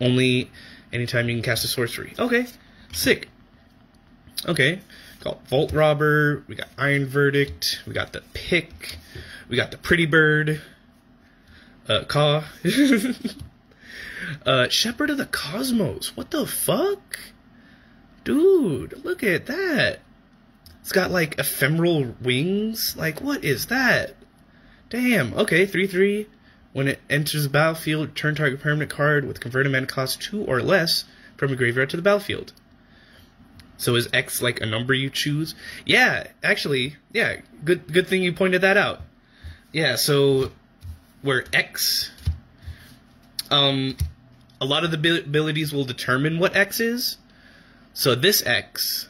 Only anytime you can cast a sorcery. Okay, sick. Okay, got Vault Robber, we got Iron Verdict, we got the Pick, we got the Pretty Bird, uh, Ka, uh, Shepherd of the Cosmos. What the fuck? Dude, look at that. It's got like ephemeral wings. Like, what is that? Damn. Okay, 3 3. When it enters the battlefield, turn target permanent card with converted mana cost 2 or less from a graveyard to the battlefield. So is X like a number you choose? Yeah, actually, yeah. Good good thing you pointed that out. Yeah, so where X um a lot of the abilities will determine what X is. So this X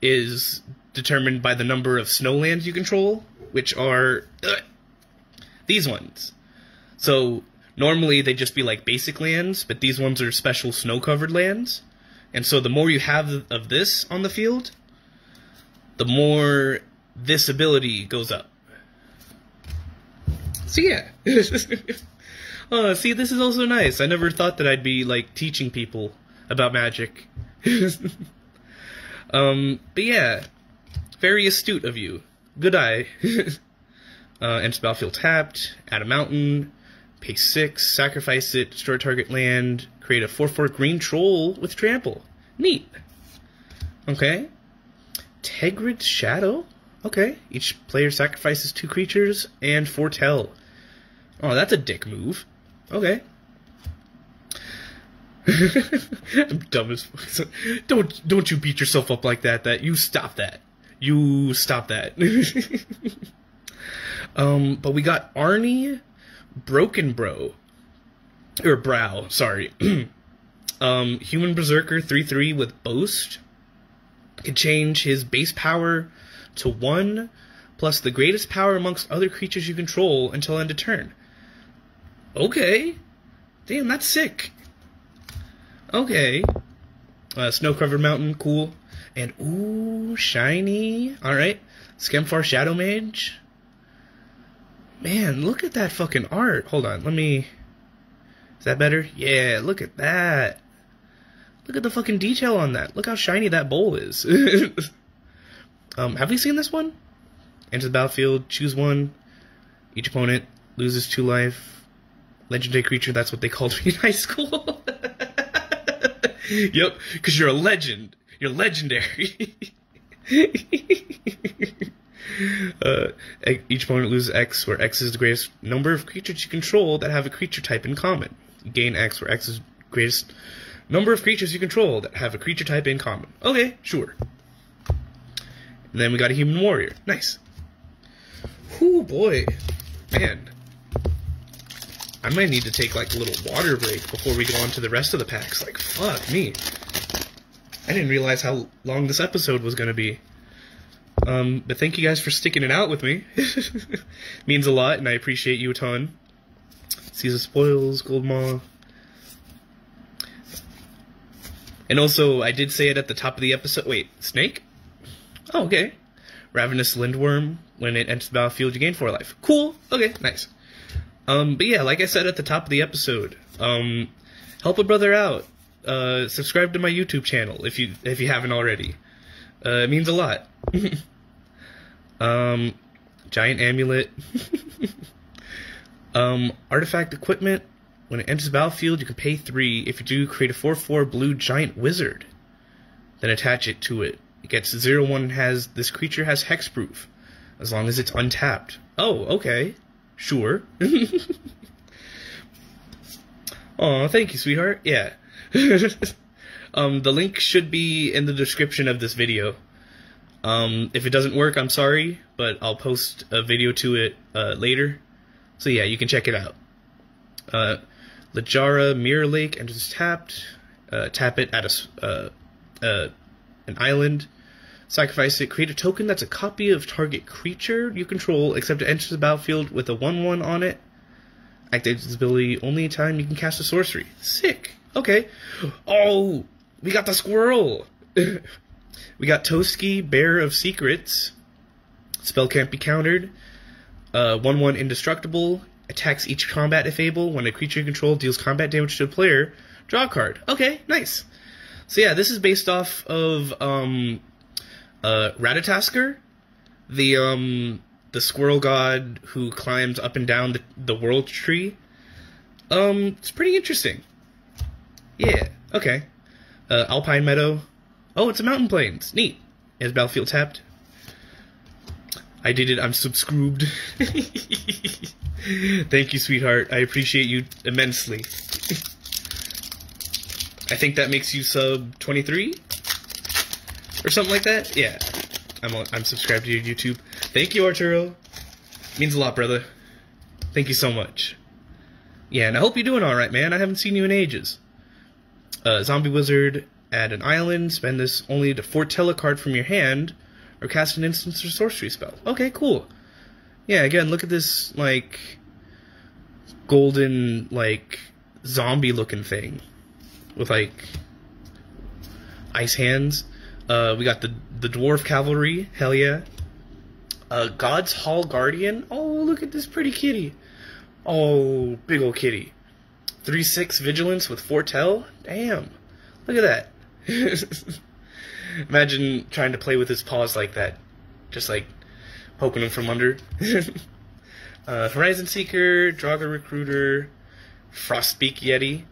is determined by the number of snowlands you control, which are uh, these ones. So normally they'd just be like basic lands, but these ones are special snow covered lands. And so the more you have of this on the field, the more this ability goes up. So yeah. oh, see, this is also nice. I never thought that I'd be like teaching people about magic. um, but yeah, very astute of you. Good eye. uh, enter battlefield tapped, add a mountain, pay 6, sacrifice it, destroy target land, create a 4-4 green troll with trample. Neat. Okay. Tergrid Shadow? Okay. Each player sacrifices two creatures and foretell. Oh, that's a dick move. Okay. I'm dumb as fuck. Don't don't you beat yourself up like that. That you stop that. You stop that. um, but we got Arni Broken Bro. Or Brow, sorry. um, Human Berserker 3 3 with Boast. Can change his base power to 1 plus the greatest power amongst other creatures you control until end of turn. Okay. Damn, that's sick. Okay. Uh, Snow covered mountain, cool. And ooh, shiny. Alright. Skemfar Shadow Mage. Man, look at that fucking art. Hold on, let me. Is that better? Yeah, look at that. Look at the fucking detail on that. Look how shiny that bowl is. um, have we seen this one? Enter the battlefield, choose one. Each opponent loses two life. Legendary creature, that's what they called me in high school. yep, because you're a legend. You're legendary. Uh, each opponent loses X, where X is the greatest number of creatures you control that have a creature type in common. You gain X, where X is greatest number of creatures you control that have a creature type in common. Okay, sure. And then we got a human warrior. Nice. Whoo boy. Man. I might need to take like a little water break before we go on to the rest of the packs. Like, fuck me. I didn't realize how long this episode was going to be. Um, but thank you guys for sticking it out with me. means a lot, and I appreciate you a ton. Caesar Spoils, Goldmaw. And also, I did say it at the top of the episode. Wait, Snake? Oh, okay. Ravenous Lindworm. When it enters the battlefield, you gain four life. Cool. Okay, nice. Um, but yeah, like I said at the top of the episode, um, help a brother out. Uh, subscribe to my YouTube channel if you if you haven't already. Uh, it means a lot. um, giant amulet. um, artifact equipment. When it enters the battlefield, you can pay three. If you do, create a 4-4 blue giant wizard. Then attach it to it. It gets 0-1 has this creature has hexproof. As long as it's untapped. Oh, okay. Sure. Oh, thank you, sweetheart. Yeah. um, the link should be in the description of this video. Um, if it doesn't work, I'm sorry, but I'll post a video to it uh, later. So yeah, you can check it out. Uh, Littjara Mirror Lake enters tapped. Uh, tap it at a uh, uh, an island. Sacrifice it. Create a token that's a copy of target creature you control, except it enters the battlefield with a 1-1 on it. Activate this ability only time you can cast a sorcery. Sick. Okay. Oh, we got the squirrel. we got Toski, Bearer of Secrets. Spell can't be countered. Uh, 1 1 indestructible. Attacks each combat if able. When a creature you control deals combat damage to a player, draw a card. Okay, nice. So yeah, this is based off of um, uh, Ratatoskr, the um, the squirrel god who climbs up and down the, the world tree. Um, it's pretty interesting. Yeah, okay. Uh, Alpine Meadow. Oh, it's a mountain plains. Neat. Is Battlefield tapped? I did it. I'm subscribed. Thank you, sweetheart. I appreciate you immensely. I think that makes you sub 23 or something like that. Yeah, I'm I'm subscribed to your YouTube. Thank you, Arturo. Means a lot, brother. Thank you so much. Yeah, and I hope you're doing all right, man. I haven't seen you in ages. Uh, Zombie Wizard, add an island, spend this only to foretell a card from your hand, or cast an instance or sorcery spell. Okay, cool. Yeah, again, look at this, like, golden, like, zombie-looking thing. With, like, ice hands. Uh, we got the, the Dwarf Cavalry, hell yeah. Uh, God's Hall Guardian. Oh, look at this pretty kitty. Oh, big old kitty. 3-6 Vigilance with Foretell? Damn. Look at that. Imagine trying to play with his paws like that. Just like poking him from under. uh, Horizon Seeker, Draugr Recruiter, Frostpeak Yeti.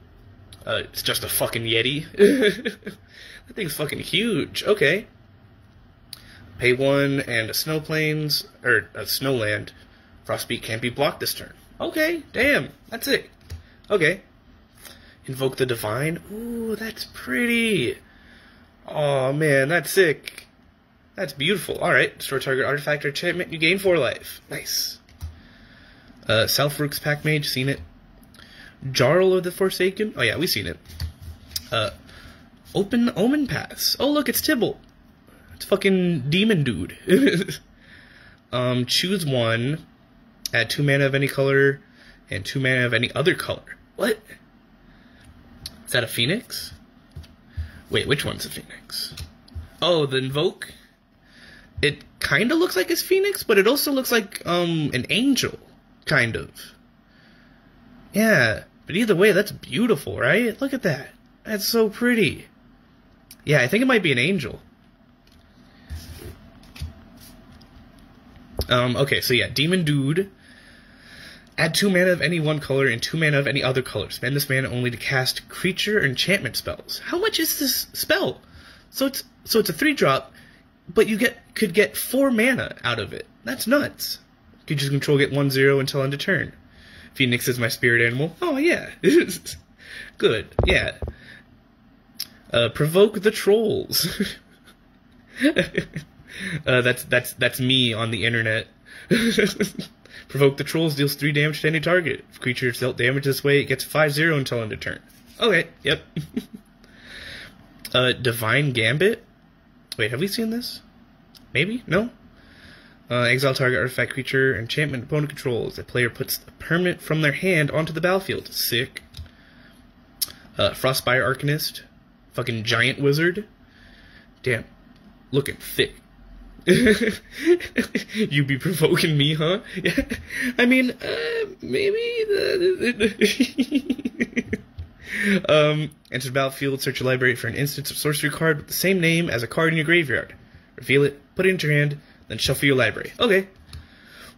Uh, it's just a fucking Yeti. that thing's fucking huge. Okay. Pay one and a Snow Plains, or a Snowland. Frostpeak can't be blocked this turn. Okay, damn, that's it. Okay. Invoke the Divine. Ooh, that's pretty. Oh man, that's sick. That's beautiful. Alright, destroy target artifact or enchantment, you gain 4 life. Nice. Uh, Sarulf's Pack Mage, seen it. Jarl of the Forsaken. Oh yeah, we've seen it. Uh, Open Omen Pass. Oh look, it's Tibble. It's fucking demon dude. um, choose one. Add two mana of any color and two mana of any other color. What? Is that a phoenix? Wait, which one's a phoenix? Oh, the invoke. It kind of looks like it's phoenix, but it also looks like um an angel, kind of. Yeah, but either way, that's beautiful, right? Look at that. That's so pretty. Yeah, I think it might be an angel. Um, okay, so yeah, Demon Dude. Add two mana of any one color and two mana of any other color. Spend this mana only to cast creature enchantment spells. How much is this spell? So it's so it's a three drop, but you get could get four mana out of it. That's nuts. Could just control get one zero until end of turn. Phoenix is my spirit animal. Oh yeah, good. Yeah. Uh, provoke the trolls. uh, that's that's that's me on the internet. Provoke the trolls deals 3 damage to any target. If creature dealt damage this way, it gets 5-0 until end of turn. Okay, yep. uh, Divine Gambit? Wait, have we seen this? Maybe? No? Uh, exile target artifact creature, enchantment opponent controls. The player puts a permanent from their hand onto the battlefield. Sick. Uh, Frostspire Arcanist. Fucking giant wizard. Damn. Looking thick. you be provoking me, huh? Yeah. I mean, uh, maybe. The... um, enter the battlefield, search your library for an instance of sorcery card with the same name as a card in your graveyard. Reveal it, put it into your hand, then shuffle your library. Okay.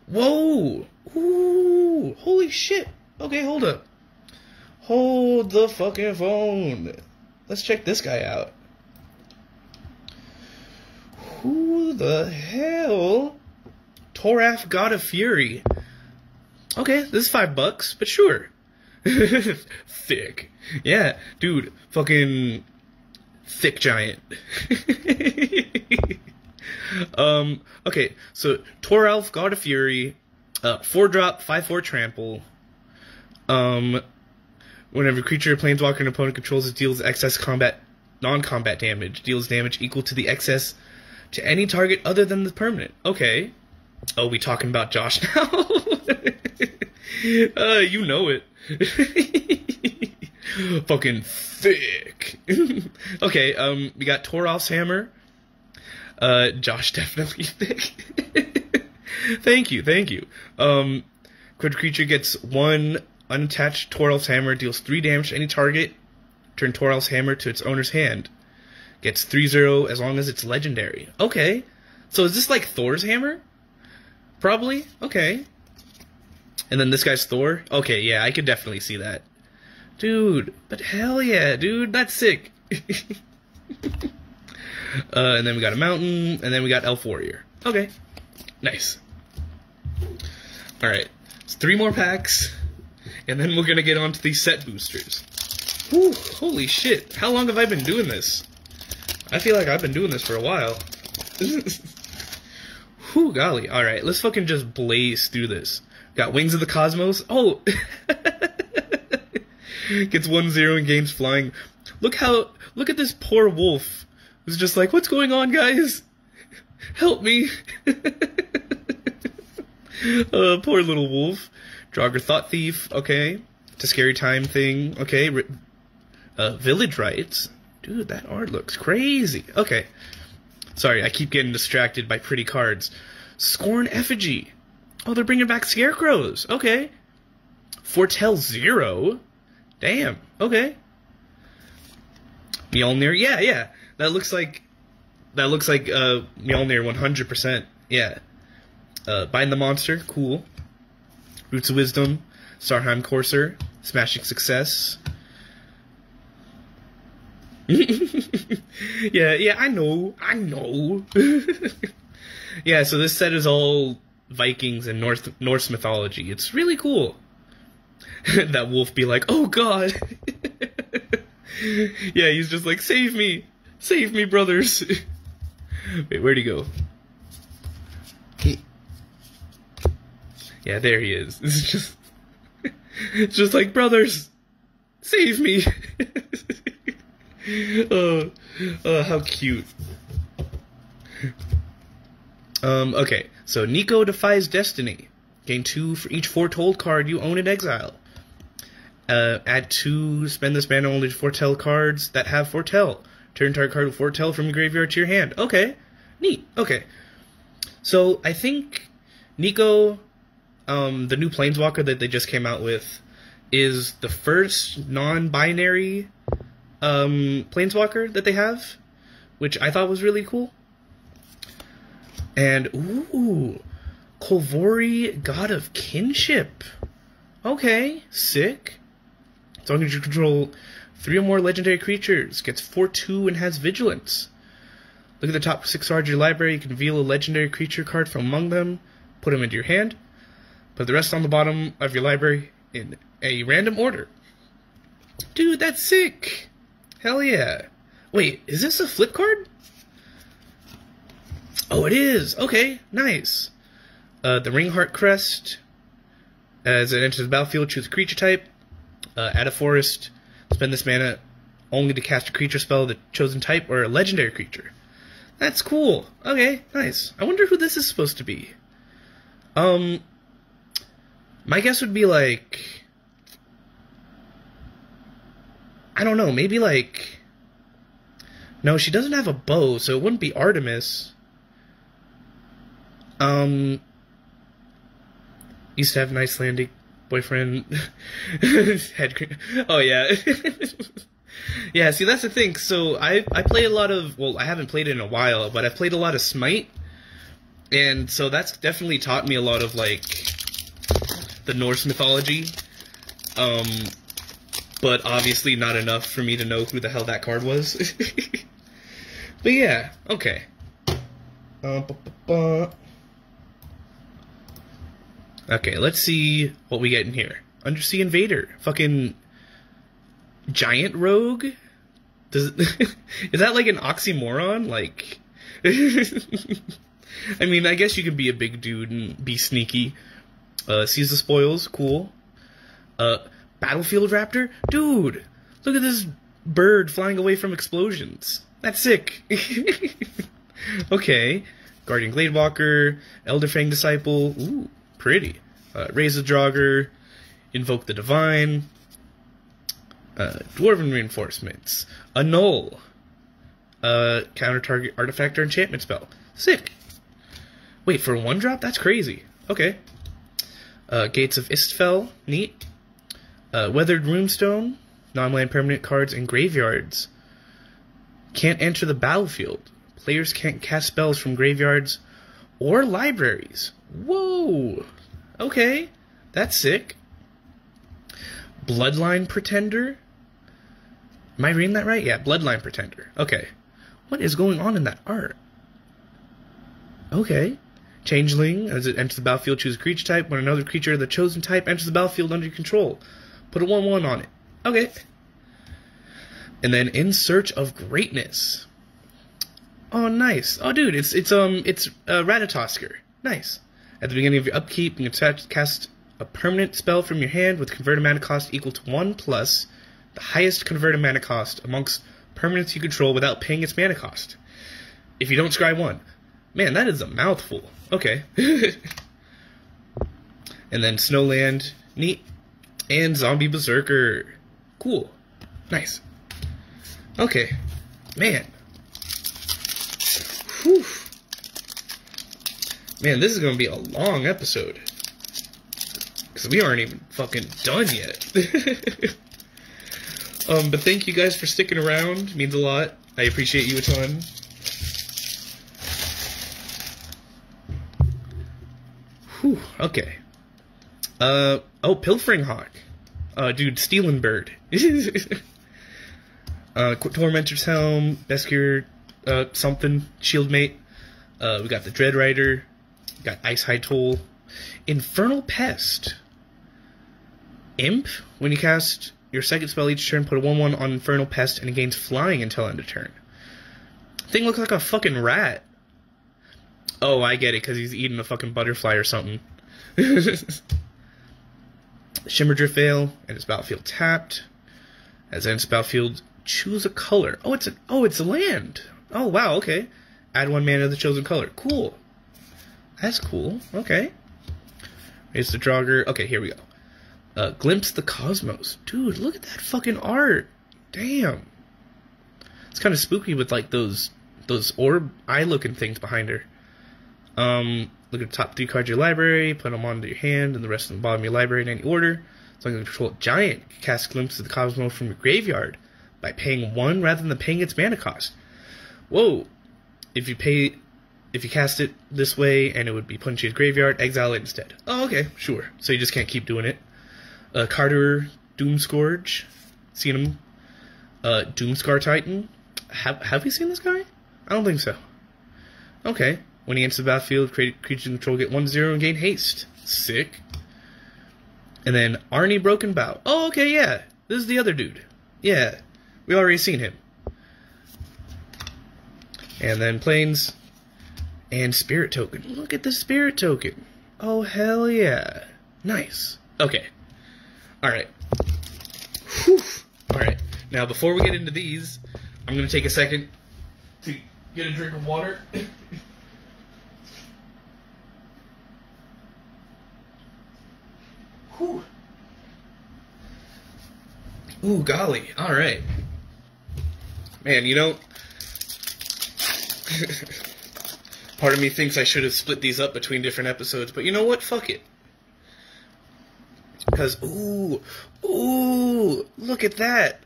Whoa! Ooh! Holy shit! Okay, hold up. Hold the fucking phone. Let's check this guy out. Who the hell? Toralf, God of Fury. Okay, this is five bucks, but sure. thick. Yeah, dude, fucking thick giant. um, okay, so Toralf, God of Fury, uh, four drop, five four trample. Um, whenever creature, planeswalker, and opponent controls it, deals excess combat, non-combat damage, deals damage equal to the excess to any target other than the permanent. Okay. Oh, we talking about Josh now? uh, you know it. Fucking thick. okay, um, we got Toralf's hammer. Uh, Josh definitely thick. thank you, thank you. Um, creature gets one unattached Toralf's hammer, deals three damage to any target. Turn Toralf's hammer to its owner's hand. Gets 3-0 as long as it's legendary. Okay. So is this like Thor's hammer? Probably. Okay. And then this guy's Thor? Okay, yeah, I could definitely see that. Dude, but hell yeah, dude, that's sick. uh, and then we got a mountain, and then we got Elf Warrior. Okay. Nice. Alright, it's three more packs, and then we're gonna get on to these set boosters. Whew, holy shit, how long have I been doing this? I feel like I've been doing this for a while. Whew, golly. Alright, let's fucking just blaze through this. Got Wings of the Cosmos. Oh! Gets 1-0 and gains flying. Look how, look at this poor wolf. Who's just like, what's going on, guys? Help me. uh, poor little wolf. Draugr Thought Thief, okay. It's a scary time thing, okay. Uh, village rights. Dude, that art looks crazy. Okay. Sorry, I keep getting distracted by pretty cards. Scorn Effigy. Oh, they're bringing back scarecrows. Okay. Foretell Zero. Damn. Okay. Mjolnir. Yeah, yeah. That looks like that looks like uh Mjolnir 100%. Yeah. Uh, Bind the Monster, cool. Roots of Wisdom, Starheim Courser, Smashing Success. yeah, yeah, I know, I know. yeah, so this set is all Vikings and North Norse mythology. It's really cool. that wolf be like, "Oh God!" yeah, he's just like, "Save me, save me, brothers." Wait, where'd he go? Yeah, there he is. It's just, it's just like brothers, save me. oh, oh, how cute. Um, okay, so Niko defies destiny. Gain two for each foretold card you own in exile. Uh, add two, spend this mana only to foretell cards that have foretell. Turn target card with foretell from your graveyard to your hand. Okay, neat. Okay, so I think Niko um, the new Planeswalker that they just came out with is the first non-binary um, Planeswalker that they have, which I thought was really cool. And ooh, Kolvori, God of Kinship. Okay, sick. As long as you control three or more legendary creatures, gets 4-2 and has Vigilance. Look at the top six cards of your library. You can reveal a legendary creature card from among them, put them into your hand. Put the rest on the bottom of your library in a random order. Dude, that's sick! Hell yeah. Wait, is this a flip card? Oh, it is! Okay, nice. Uh, the Ringhart Crest. As it enters the battlefield, choose a creature type. Uh, add a forest. Spend this mana only to cast a creature spell of the chosen type or a legendary creature. That's cool. Okay, nice. I wonder who this is supposed to be. Um, my guess would be like. I don't know, maybe like. No, she doesn't have a bow, so it wouldn't be Artemis. Um. Used to have an Icelandic boyfriend. Head cream. Oh, yeah. yeah, see, that's the thing. So, I, I play a lot of. Well, I haven't played it in a while, but I've played a lot of Smite. And so that's definitely taught me a lot of, like the Norse mythology. Um, but obviously not enough for me to know who the hell that card was. but yeah, okay. Uh, okay, let's see what we get in here. Undersea Invader. Fucking giant rogue? Does is that like an oxymoron? Like I mean, I guess you could be a big dude and be sneaky, uh, seize the spoils, cool. Uh, Battlefield Raptor? Dude, look at this bird flying away from explosions. That's sick. okay. Guardian Gladewalker, Elderfang Disciple, ooh, pretty. Uh, Raise the Draugr, Invoke the Divine, uh, Dwarven Reinforcements, Annul, uh, counter target artifact or enchantment spell. Sick. Wait, for one drop? That's crazy. Okay. Uh, Gates of Istfell, neat. Uh, Weathered Runestone, non-land permanent cards and graveyards. Can't enter the battlefield. Players can't cast spells from graveyards or libraries. Whoa! Okay, that's sick. Bloodline Pretender? Am I reading that right? Yeah, Bloodline Pretender. Okay. What is going on in that art? Okay. Changeling, as it enters the battlefield, choose a creature type. When another creature of the chosen type enters the battlefield under your control, put a 1 1 on it. Okay. And then In Search of Greatness. Oh, nice. Oh, dude, it's it's um it's uh, Ratatoskr. Nice. At the beginning of your upkeep, you can cast a permanent spell from your hand with converted mana cost equal to 1 plus the highest converted mana cost amongst permanents you control without paying its mana cost. If you don't scry 1. Man, that is a mouthful. Okay. and then Snowland, neat. And Zombie Berserker. Cool. Nice. Okay. Man. Whew. Man, this is going to be a long episode. Because we aren't even fucking done yet. um, but thank you guys for sticking around. It means a lot. I appreciate you a ton. Whew, okay. Uh, oh, Pilfering Hawk. Uh, dude, Stealing Bird. uh, Tormentor's Helm, Beskir, uh, something, Shieldmate. Uh, we got the Dread Rider. Got Icehide Troll. Infernal Pet. Imp. When you cast your second spell each turn, put a 1 1 on Infernal Pet and it gains flying until end of turn. Thing looks like a fucking rat. Oh, I get it, because he's eating a fucking butterfly or something. Shimmerdrift Vale, and its battlefield tapped. As ends battlefield, choose a color. Oh, it's a oh, it's a land. Oh wow, okay. Add one mana of the chosen color. Cool. That's cool. Okay. It's the Draugr. Okay, here we go. Uh, Glimpse the Cosmos. Dude, look at that fucking art. Damn. It's kind of spooky with like those those orb eye looking things behind her. Um, look at the top three cards of your library, put them onto your hand, and the rest of the bottom of your library in any order. So I'm going to control a Giant, cast Glimpse of the Cosmos from your graveyard by paying one rather than paying its mana cost. Whoa! If you pay, if you cast it this way, and it would be your graveyard, exile it instead. Oh, okay, sure. So you just can't keep doing it. Uh, Kardur Doomscourge, seen him. Uh, Doomskar Titan. Have Have we seen this guy? I don't think so. Okay. When he enters the battlefield, create, creature control get 1 0 and gain haste. Sick. And then Arni Broken Bow. Oh, okay, yeah. This is the other dude. Yeah. We already seen him. And then planes and Spirit Token. Look at the Spirit Token. Oh, hell yeah. Nice. Okay. Alright. Whew. Alright. Now, before we get into these, I'm going to take a second to get a drink of water. Whew. Ooh, golly. All right. Man, you know, part of me thinks I should have split these up between different episodes, but you know what? Fuck it. Because, ooh, ooh, look at that.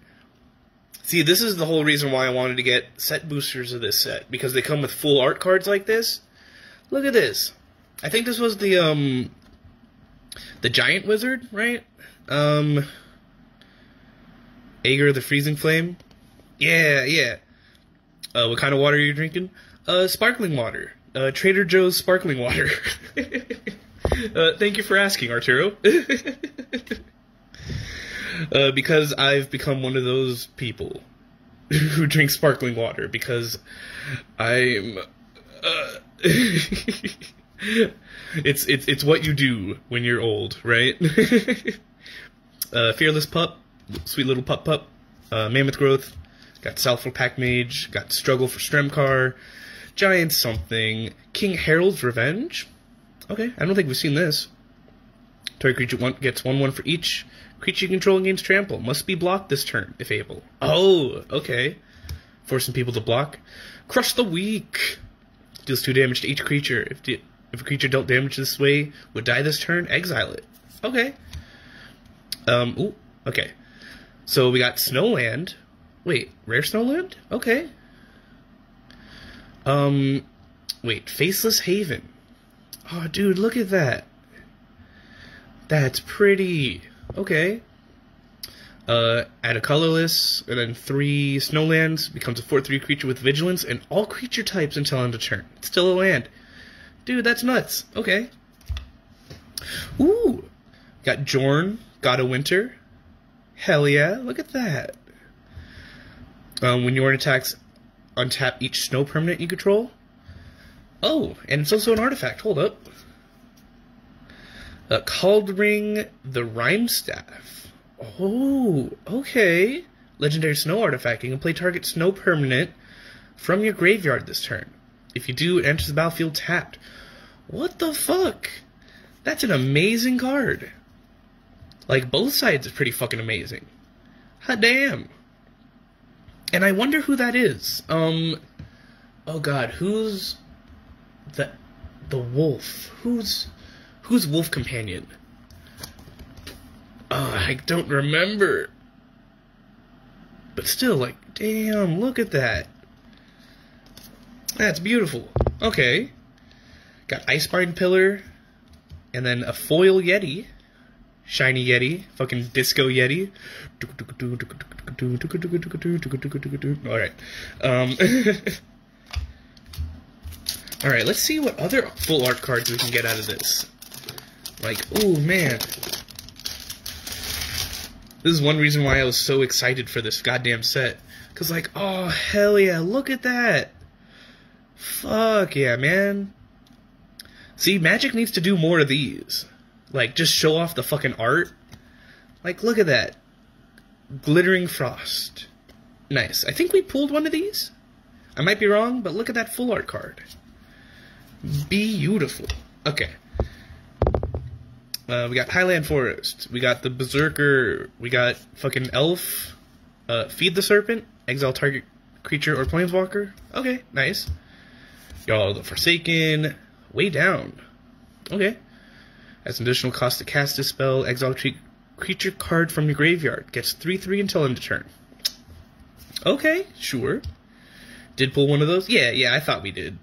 See, this is the whole reason why I wanted to get set boosters of this set, because they come with full art cards like this. Look at this. I think this was the, um, the giant wizard, right? Um, Aegar the Freezing Flame. Yeah, yeah. Uh, what kind of water are you drinking? Uh, sparkling water. Uh, Trader Joe's sparkling water. uh, thank you for asking, Arturo. uh, because I've become one of those people who drink sparkling water because I'm. Uh, it's it's it's what you do when you're old, right? fearless pup, sweet little pup pup, mammoth growth, got Southful Pack Mage, got struggle for Stremkar, giant something, King Harald's Revenge. Okay, I don't think we've seen this. Target creature one, gets one one for each creature you control gains trample. Must be blocked this turn if able. Oh, okay. Forcing people to block. Crush the weak. Deals two damage to each creature. If if a creature dealt damage this way would die this turn, exile it. Okay. Um, ooh, okay. So we got Snowland. Wait, Rare Snowland? Okay. Um, wait, Faceless Haven. Oh, dude, look at that. That's pretty. Okay. Uh, add a colorless, and then three snowlands, becomes a 4-3 creature with vigilance, and all creature types until end of turn. It's still a land. Dude, that's nuts. Okay. Ooh. Got Jorn, God of Winter. Hell yeah, look at that. Um, when your attacks untap each snow permanent you control. Oh, and it's also an artifact. Hold up. Uh, Kaldring the Rimestaff. Oh, okay. Legendary snow artifact. You can play target snow permanent from your graveyard this turn. If you do, it enters the battlefield tapped. What the fuck? That's an amazing card. Like, both sides are pretty fucking amazing. Hot damn. And I wonder who that is. Um, oh god, who's the the wolf? Who's who's wolf companion? Oh, I don't remember. But still, like, damn, look at that. That's beautiful. Okay. Got Icebind Pillar, and then a foil Yeti. Shiny Yeti, fucking Disco Yeti. Alright. Um, Alright, let's see what other full art cards we can get out of this. Like, oh man. This is one reason why I was so excited for this goddamn set. Because, like, oh, hell yeah, look at that. Fuck yeah, man. See, Magic needs to do more of these. Like, just show off the fucking art. Like, look at that. Glittering Frost. Nice. I think we pulled one of these. I might be wrong, but look at that full art card. Beautiful. Okay. Uh, we got Highland Forest. We got the Berserker. We got fucking Elf. Uh, Feed the Serpent. Exile target creature or planeswalker. Okay, nice. Y'all, the Forsaken. Way down. Okay. As an additional cost to cast a spell, exile creature card from your graveyard. Gets 3-3 until end of turn. Okay, sure. Did pull one of those? Yeah, yeah, I thought we did.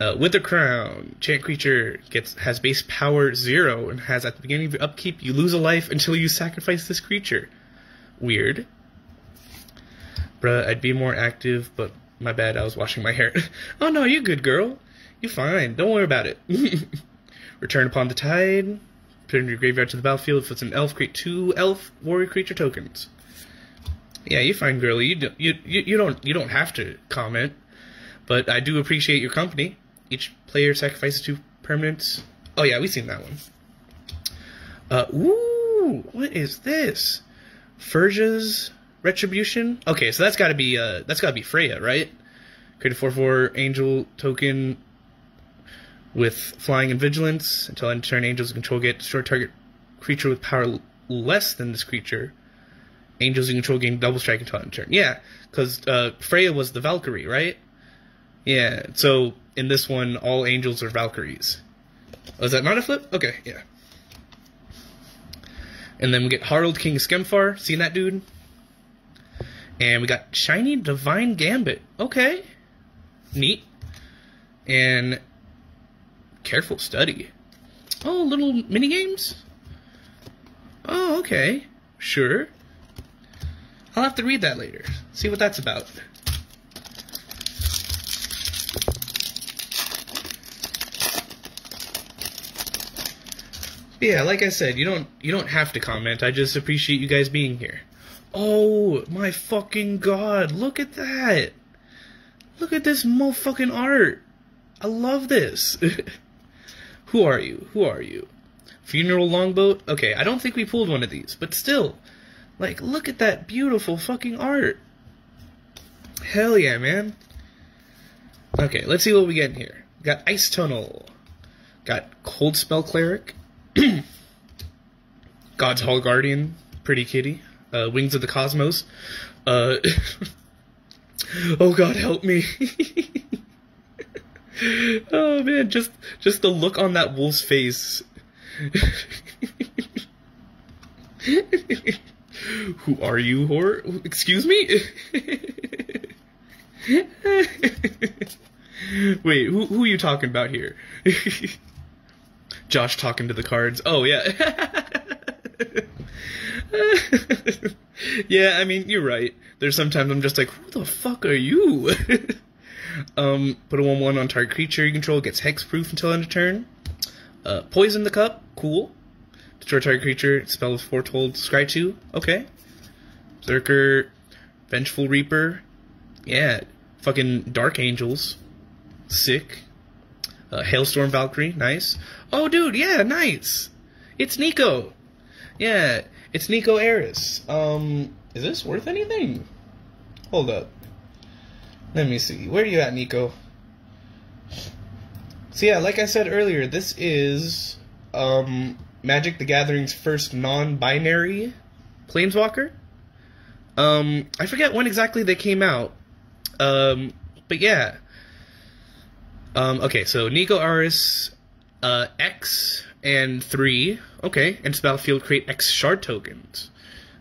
Uh, Wither Crown. Chant creature gets has base power 0 and has at the beginning of your upkeep you lose a life until you sacrifice this creature. Weird. Bruh, I'd be more active, but my bad, I was washing my hair. oh no, you good girl. You fine. Don't worry about it. Return upon the tide. Put in your graveyard to the battlefield. If some elf, create two elf warrior creature tokens. Yeah, you fine, girlie. You, do, you, you, you don't you don't have to comment, but I do appreciate your company. Each player sacrifices two permanents. Oh yeah, we've seen that one. Uh, ooh, what is this? Firja's Retribution. Okay, so that's got to be uh, that's got to be Freya, right? Create a four four angel token with flying and vigilance until end turn. Angels control get destroy target creature with power less than this creature. Angels you control gain double strike until end turn. Yeah, because uh, Freya was the Valkyrie, right? Yeah. So in this one, all angels are Valkyries. Oh, that not a flip? Okay, yeah. And then we get Harald, King Skemfar. Seen that dude? And we got Shiny Divine Gambit. Okay. Neat. And Careful Study. Oh, little mini games? Oh, okay. Sure. I'll have to read that later. See what that's about. yeah, like I said, you don't you don't have to comment. I just appreciate you guys being here. Oh my fucking god, look at that. Look at this motherfucking art. I love this. Who are you? Who are you? Funeral Longboat? Okay, I don't think we pulled one of these, but still. Like, look at that beautiful fucking art. Hell yeah, man. Okay, let's see what we get in here. got Ice Tunnel. Got Codespell Cleric. God's Hall Guardian. Pretty kitty. Uh, Wings of the Cosmos. Uh, oh god, help me. oh man, just just the look on that wolf's face. who are you, whore? Excuse me? Wait, who who are you talking about here? Josh talking to the cards. Oh yeah. yeah, I mean, you're right. There's sometimes I'm just like, who the fuck are you? Um, put a 1 1 on target creature you control, gets hexproof until end of turn. Uh, poison the cup, cool. Destroy target creature, spell is foretold, scry 2, okay. Berserker, Vengeful Reaper, yeah. Fucking Dark Angels, sick. Uh, Hailstorm Valkyrie, nice. Oh, dude, yeah, nice. It's Niko. Yeah, it's Niko Aris. Um, is this worth anything? Hold up. Let me see. Where are you at, Niko? So yeah, like I said earlier, this is um, Magic the Gathering's first non-binary Planeswalker. Um, I forget when exactly they came out. Um, but yeah. Um, okay, so Niko Aris, uh, X and 3. Okay, and battlefield create X shard tokens.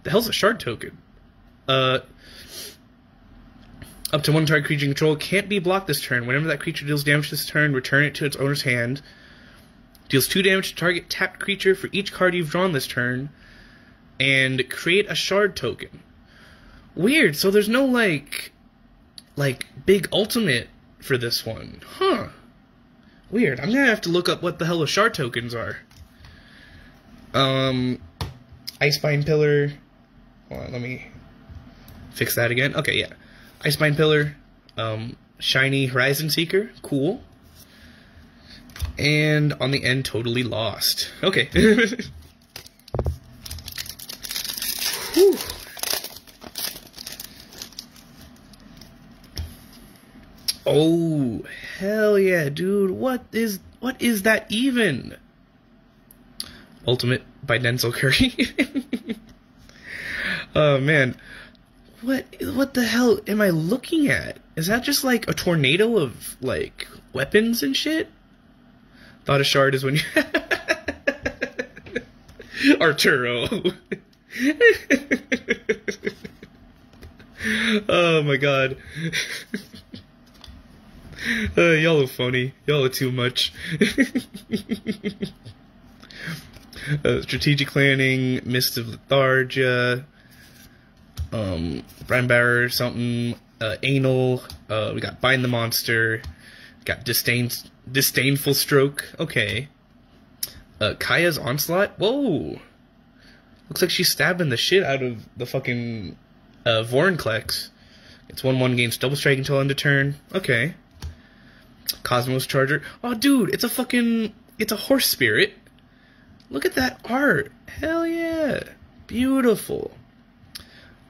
The hell's a shard token? Uh, up to one target creature you control can't be blocked this turn. Whenever that creature deals damage this turn, return it to its owner's hand. Deals two damage to target tapped creature for each card you've drawn this turn. And create a shard token. Weird, so there's no like like big ultimate for this one. Huh. Weird. I'm gonna have to look up what the hell the shard tokens are. Um Icebind Pillar. On, let me fix that again. Okay, yeah. Icebind Pillar, um, Shiny Horizon Seeker, cool. And on the end, totally lost. Okay. Whew. Oh, hell yeah, dude. What is what is that even? Ultimate by Denzel Curry. oh man. What what the hell am I looking at? Is that just like a tornado of like weapons and shit? Thought a shard is when you Arturo. oh my god. Uh, y'all are funny. Y'all are too much. uh, strategic planning, Mist of Littjara, um, Barrow, something, uh, Annul, uh, we got Bind the Monster, got Disdain, Disdainful Stroke, okay. Uh, Kaya's Onslaught, whoa! Looks like she's stabbing the shit out of the fucking, uh, Vorinclex. It's 1-1 gains double strike until end of turn, okay. Cosmos Charger. Oh, dude, it's a fucking. It's a horse spirit. Look at that art. Hell yeah. Beautiful.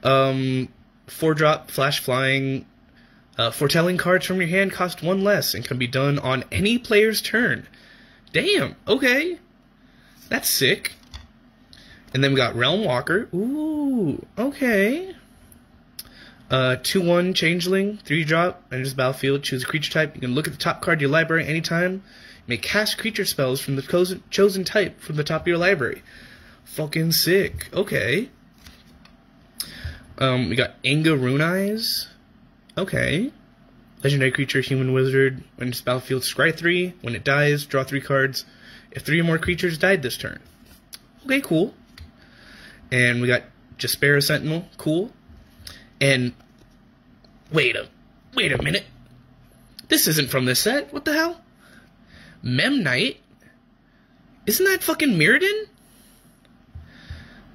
Um, four drop, flash flying. Uh, foretelling cards from your hand cost one less and can be done on any player's turn. Damn, okay. That's sick. And then we got Realm Walker. Ooh, okay. Uh, 2 1 Changeling, 3 drop, enters the battlefield, choose a creature type. You can look at the top card of your library anytime. You may cast creature spells from the chosen type from the top of your library. Fucking sick. Okay. Um, we got Rune Eyes. Okay. Legendary creature, human wizard, When it's battlefield, scry 3. When it dies, draw 3 cards. If 3 or more creatures died this turn. Okay, cool. And we got Jaspera Sentinel. Cool. And wait a wait a minute. This isn't from this set. What the hell? Memnite? Isn't that fucking Mirrodin?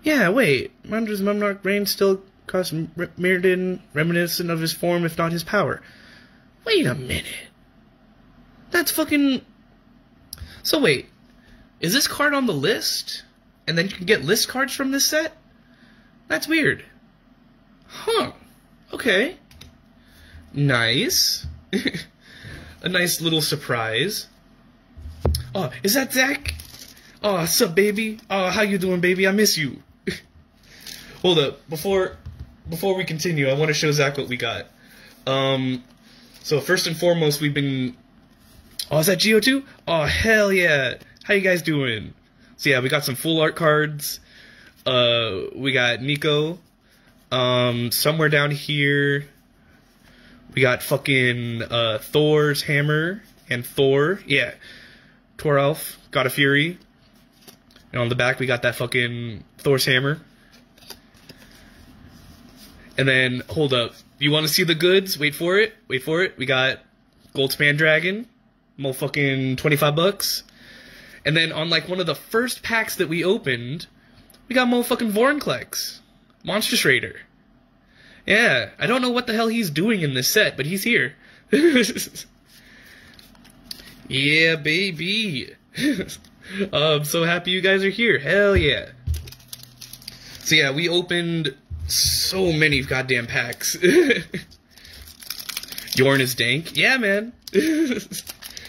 Yeah, wait. Does Memnarch Rain still cause Mirrodin reminiscent of his form, if not his power? Wait a minute. That's fucking. So wait, is this card on the list? And then you can get list cards from this set? That's weird. Huh. Okay. Nice. a nice little surprise. Oh, is that Zach? Oh, what's up, baby? Oh, how you doing, baby? I miss you. Hold up. Before before we continue, I want to show Zach what we got. Um, so first and foremost, we've been. Oh, is that Geo2? Oh, hell yeah! How you guys doing? So yeah, we got some full art cards. Uh, we got Niko. Um, somewhere down here, we got fucking uh, Thor's hammer and Thor. Yeah, Toralf, God of Fury. And on the back, we got that fucking Thor's hammer. And then, hold up. You want to see the goods? Wait for it. Wait for it. We got Goldspan Dragon, motherfucking 25 bucks. And then on like one of the first packs that we opened, we got motherfucking Vorinclex, Monstrous Raider. Yeah, I don't know what the hell he's doing in this set, but he's here. yeah, baby. uh, I'm so happy you guys are here. Hell yeah. So yeah, we opened so many goddamn packs. Jorn is dank. Yeah, man.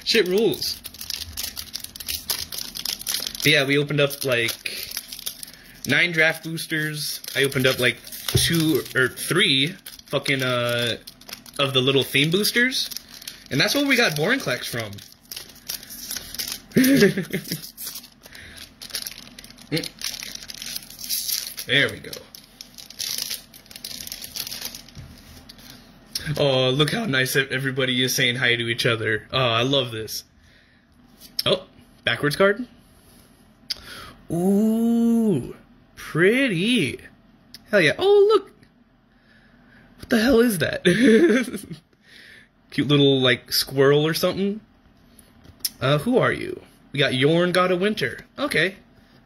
Shit rules. But yeah, we opened up like nine draft boosters. I opened up like two or three fucking uh of the little theme boosters. And that's where we got Vorinclex from. there we go. Oh, look how nice everybody is saying hi to each other. Oh, I love this. Oh, backwards card. Ooh, pretty. Hell yeah. Oh, look. What the hell is that? Cute little, like, squirrel or something. Uh, who are you? We got Jorn, God of Winter. Okay.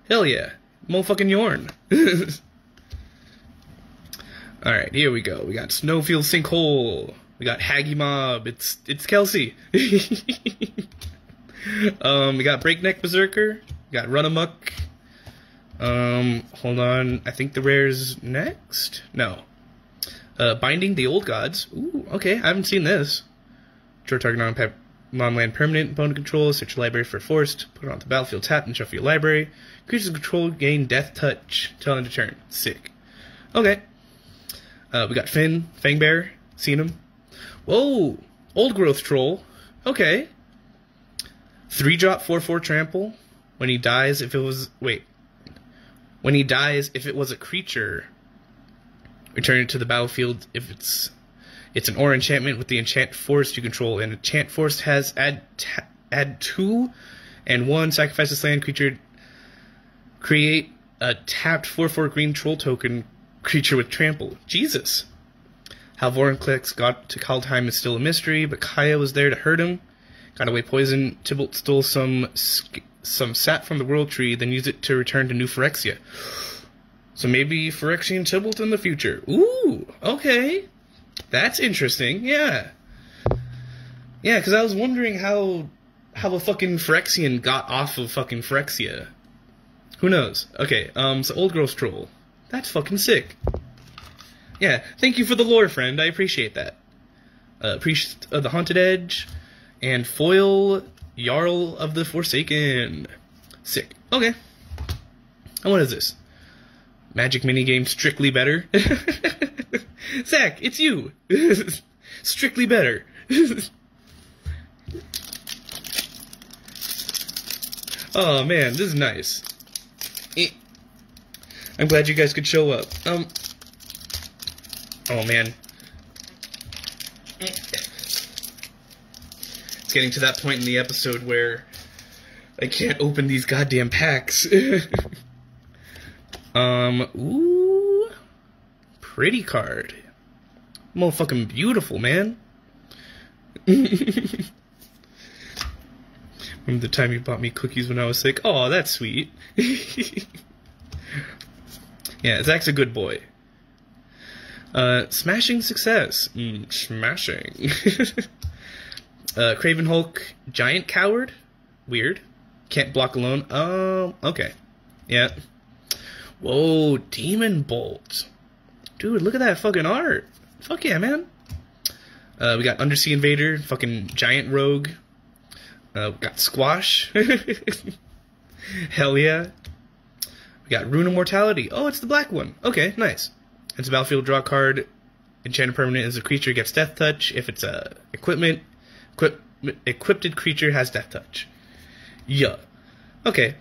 Hell yeah. Motherfucking Jorn. Alright, here we go. We got Snowfield Sinkhole. We got Hagi Mob. It's it's Kelsey. um, we got Breakneck Berserker. We got Run Amok. Um, hold on. I think the rare's next? No. Uh, Binding the Old Gods. Ooh, okay. I haven't seen this. Draw target non non-land permanent opponent control. Search your library for forced. Put it on the battlefield tap and shuffle your library. Creatures control gain death touch till of turn. Sick. Okay. Uh, we got Fynn, Fangbear, seen him. Whoa, Old Growth Troll. Okay. Three drop, four four trample. When he dies, if it was wait, when he dies, if it was a creature, return it to the battlefield. If it's it's an aura enchantment with the enchant forest you control, and enchant forest has add add two and one sacrifice this land creature. Create a tapped four four green troll token creature with trample. Jesus. How Vorinclex got to Kaldheim is still a mystery, but Kaya was there to hurt him. Got away poison. Tibalt stole some some sap from the World Tree, then used it to return to New Phyrexia. So maybe Phyrexian Tibalt in the future. Ooh, okay. That's interesting, yeah. Yeah, because I was wondering how how a fucking Phyrexian got off of fucking Phyrexia. Who knows? Okay, um, so Old Growth Troll. That's fucking sick. Yeah, thank you for the lore, friend. I appreciate that. Uh, Priest of the Haunted Edge, and Foil Jarl of the Forsaken. Sick. Okay. And what is this? Magic minigame Strictly Better? Zach, it's you! Strictly Better. oh man, this is nice. I'm glad you guys could show up. Um. Oh man. It's getting to that point in the episode where I can't open these goddamn packs. um. Ooh. Pretty card. Motherfucking beautiful, man. Remember the time you bought me cookies when I was sick? Oh, that's sweet. Yeah, Zach's a good boy. Uh, smashing success. Mm, smashing. uh, Craven Hulk, Giant Coward. Weird. Can't block alone. Oh, okay. Yeah. Whoa, Demon Bolt. Dude, look at that fucking art. Fuck yeah, man. Uh, we got Undersea Invader, fucking Giant Rogue. Uh, got Squash. Hell yeah. We got Rune of Mortality. Oh, it's the black one. Okay, nice. It's a battlefield draw card. Enchanted permanent is a creature gets death touch. If it's a equipment, equip, equipped creature has death touch. Yeah. Okay.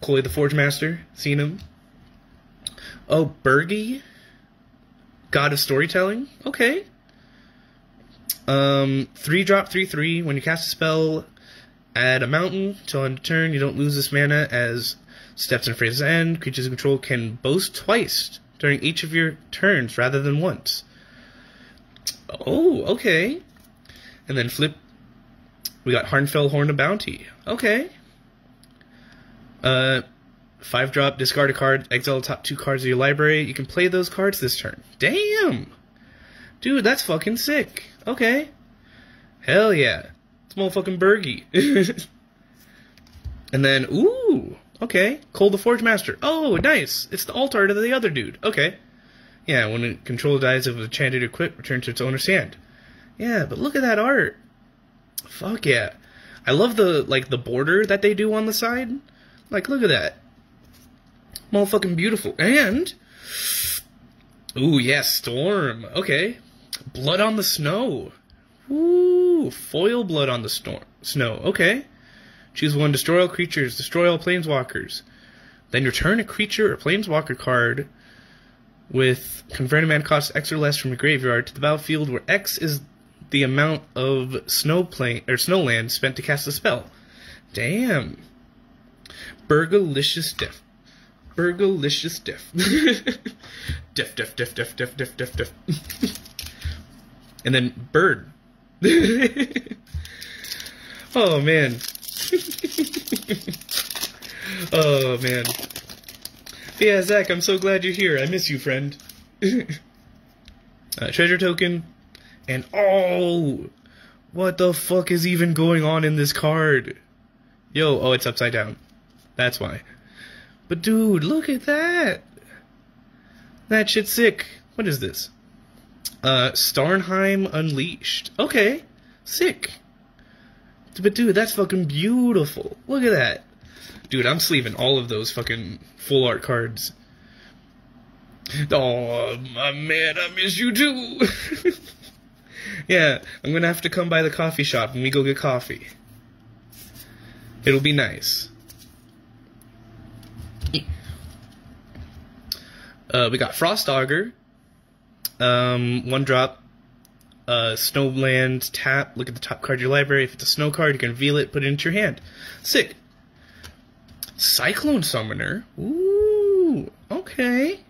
Koll the Forgemaster. Seen him. Oh, Birgi? God of Storytelling? Okay. Um, 3 drop 3 3. When you cast a spell, add a mountain till end of turn. You don't lose this mana as Steps and phrase's end, creatures in control can boast twice during each of your turns rather than once. Oh, okay. And then flip We got Harnfel Horn of Bounty. Okay. Uh, five drop, discard a card, exile the top two cards of your library. You can play those cards this turn. Damn! Dude, that's fucking sick. Okay. Hell yeah. It's motherfucking Birgi. and then, ooh, okay. Koll the Forgemaster. Oh, nice. It's the altar to the other dude. Okay. Yeah, when a control dies of enchanted equip, return to its owner's hand. Yeah, but look at that art. Fuck yeah. I love the like the border that they do on the side. Like look at that. Motherfucking beautiful. And Ooh, yes, yeah, storm. Okay. Blood on the snow. Ooh, foil blood on the storm snow. Okay. Choose one, destroy all creatures, destroy all planeswalkers. Then return a creature or planeswalker card with converted mana cost X or less from your graveyard to the battlefield where X is the amount of snow plane or snowland spent to cast a spell. Damn. Burgalicious diff. Burgalicious diff. diff, diff, diff, diff, diff, diff, diff, diff. and then bird. oh man. oh man. Yeah, Zach, I'm so glad you're here. I miss you, friend. uh, treasure token. And oh, what the fuck is even going on in this card? Yo, oh, it's upside down. That's why. But dude, look at that. That shit's sick. What is this? Uh, Starnheim Unleashed. Okay, sick. But dude, that's fucking beautiful. Look at that. Dude, I'm sleeving all of those fucking full art cards. Oh, my man, I miss you too. yeah, I'm gonna have to come by the coffee shop and we go get coffee. It'll be nice. Uh, we got Frost Auger, Um, one drop. Snowland tap. Look at the top card of your library. If it's a snow card, you can reveal it, put it into your hand. Sick. Cyclone Summoner. Ooh, okay.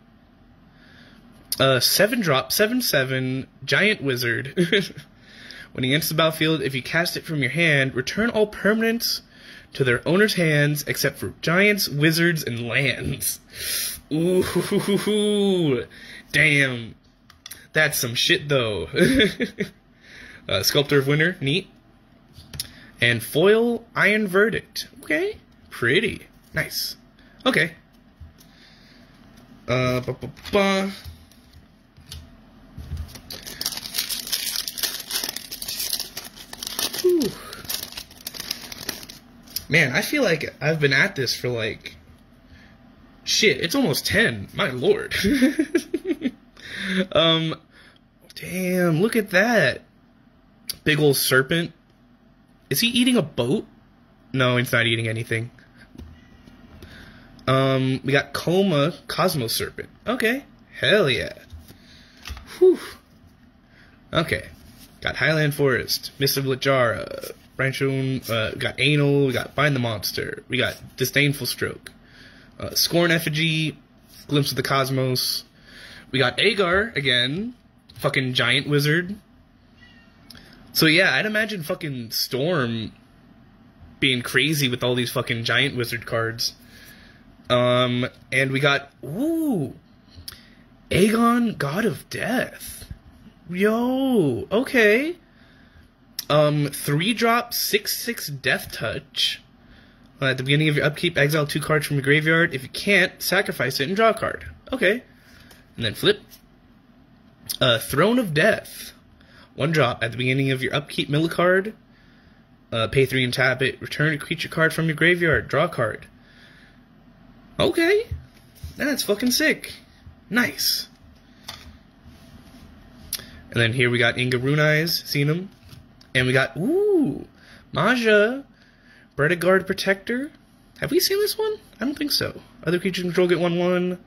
Uh, seven drop, seven seven, giant wizard. when he enters the battlefield, if you cast it from your hand, return all permanents to their owner's hands except for giants, wizards, and lands. Ooh, damn. That's some shit though. uh, Sculptor of Winter, neat. And foil Iron Verdict. Okay, pretty. Nice. Okay. Uh, ba -ba -ba. Man, I feel like I've been at this for like shit. It's almost ten. My lord. um, damn. Look at that. Big old serpent. Is he eating a boat? No, he's not eating anything. Um, we got Koma Cosmos Serpent. Okay. Hell yeah. Whew. Okay. Got Highland Forest, Mist of Littjara, Branchon, uh, got Annul, we got Bind the Monster, we got Disdainful Stroke, uh, Scorn Effigy, Glimpse of the Cosmos, we got Aegar again, fucking Giant Wizard. So yeah, I'd imagine fucking Storm being crazy with all these fucking Giant Wizard cards. Um, and we got ooh, Egon, God of Death. Yo, okay. Um, three drop six six Death Touch. At the beginning of your upkeep, exile two cards from your graveyard. If you can't, sacrifice it and draw a card. Okay. And then flip. Uh, Throne of Death. One drop at the beginning of your upkeep, mill card. Uh, pay three and tap it. Return a creature card from your graveyard. Draw a card. Okay. That's fucking sick. Nice. And then here we got Inga Rune Eyes, seen him. And we got, ooh, Maja, Guard Protector. Have we seen this one? I don't think so. Other creatures control get 1 1.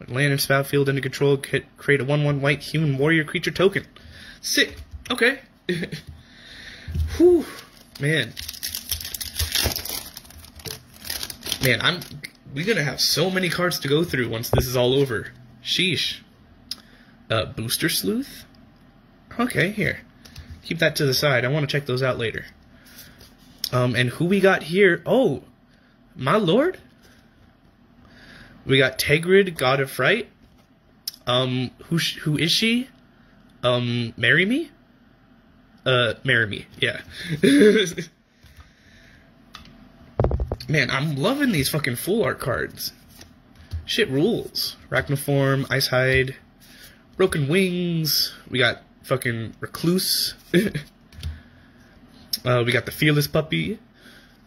When land and spout field under control, create a 1 1 white human warrior creature token. Sick. Okay. Whew. Man. Man, I'm we're gonna have so many cards to go through once this is all over. Sheesh. Uh, Booster Sleuth? Okay, here. Keep that to the side. I want to check those out later. Um, and who we got here? Oh, my lord. We got Tergrid, God of Fright. Um, who who is she? Um, marry me. Uh, marry me. Yeah. Man, I'm loving these fucking full art cards. Shit rules. Arachnoform, Ice Hide, Broken Wings. We got fucking Recluse. uh, we got the Fearless Puppy.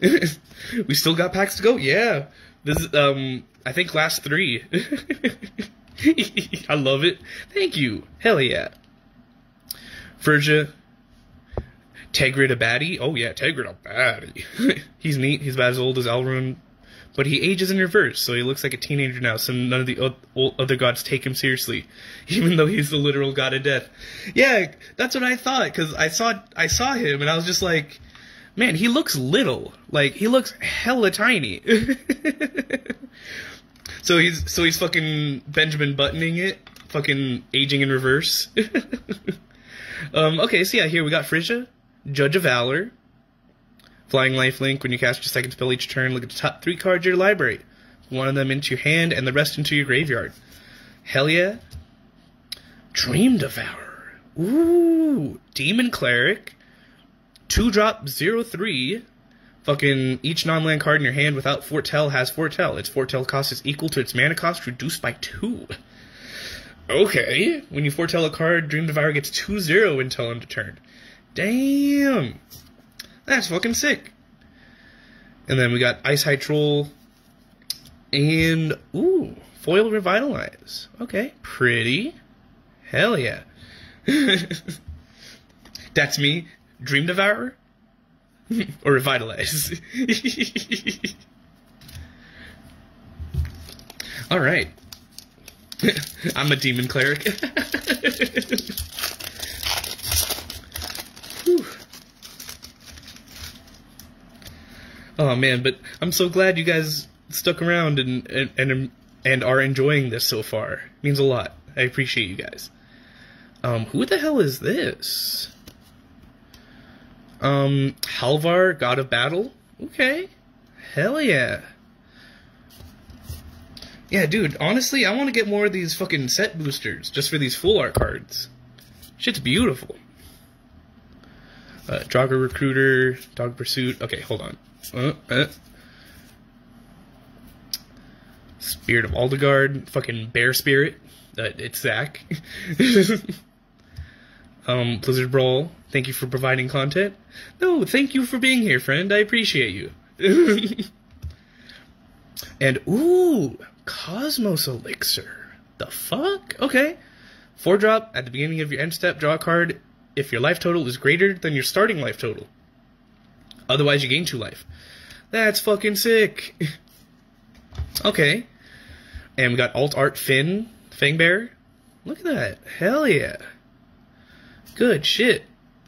we still got packs to go. Yeah, this is um I think last three. I love it. Thank you. Hell yeah. Verja. Tergrid a baddie. Oh yeah, Tergrid a baddie. He's neat. He's about as old as Elrond, but he ages in reverse, so he looks like a teenager now. So none of the other gods take him seriously, even though he's the literal god of death. Yeah, that's what I thought because I saw I saw him and I was just like, man, he looks little. Like he looks hella tiny. so he's so he's fucking Benjamin buttoning it, fucking aging in reverse. um, okay, so yeah, here we got Frisia, Judge of Valor, Flying Lifelink. When you cast your second spell each turn, look at the top three cards of your library. One of them into your hand and the rest into your graveyard. Hell yeah. Dream Devourer. Ooh. Demon Cleric. Two drop zero three. Fucking each non-land card in your hand without foretell has foretell. Its foretell cost is equal to its mana cost reduced by two. Okay. When you foretell a card, Dream Devourer gets 2-0 until end of turn. Damn. That's fucking sick. And then we got Icehide Troll. And, ooh, Foil Revitalize. Okay, pretty. Hell yeah. That's me, Dream Devourer? or Revitalize. Alright. I'm a demon cleric. Oh man, but I'm so glad you guys stuck around and and and, and are enjoying this so far. Means a lot. I appreciate you guys. Um, who the hell is this? Um, Halvar, God of Battle. Okay, hell yeah. Yeah, dude. Honestly, I want to get more of these fucking set boosters just for these full art cards. Shit's beautiful. Uh, Draugr Recruiter, Dog Pursuit. Okay, hold on. Uh, uh. Spirit of Aldergard, fucking Bear Spirit. Uh, it's Zach. um, Blizzard Brawl, thank you for providing content. No, thank you for being here, friend. I appreciate you. and, ooh, Cosmos Elixir. The fuck? Okay. Four drop, at the beginning of your end step, draw a card if your life total is greater than your starting life total. Otherwise, you gain two life. That's fucking sick. okay. And we got Alt Art Fynn, Fangbear. Look at that. Hell yeah. Good shit.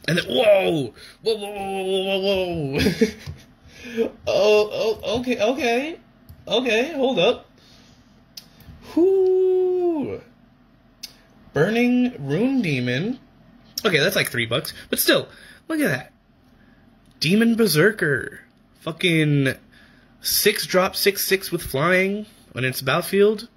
And then, whoa! Whoa, whoa, whoa, whoa, whoa, oh, oh, okay, okay. Okay, hold up. Whoo! Burning Rune Demon. Okay, that's like three bucks. But still, look at that. Demon Berserker. Fucking six drop, six six with flying when it's battlefield.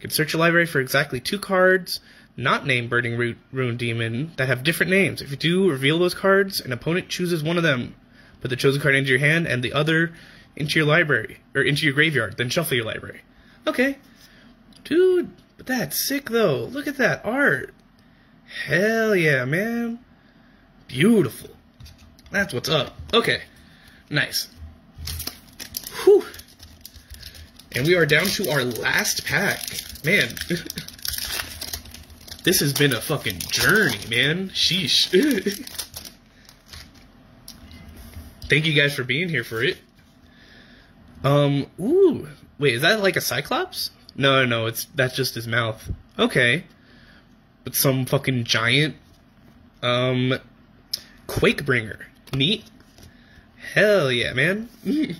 Can search your library for exactly two cards, not named Burning Root, Rune Demon, that have different names. If you do reveal those cards, an opponent chooses one of them. Put the chosen card into your hand and the other into your library, or into your graveyard, then shuffle your library. Okay. Dude, but that's sick though. Look at that art. Hell yeah, man. Beautiful. That's what's up. Okay. Nice. Whew. And we are down to our last pack. Man. this has been a fucking journey, man. Sheesh. Thank you guys for being here for it. Um, ooh. Wait, is that like a Cyclops? No, no, it's that's just his mouth. Okay. But some fucking giant um Quakebringer. Neat. Hell yeah, man.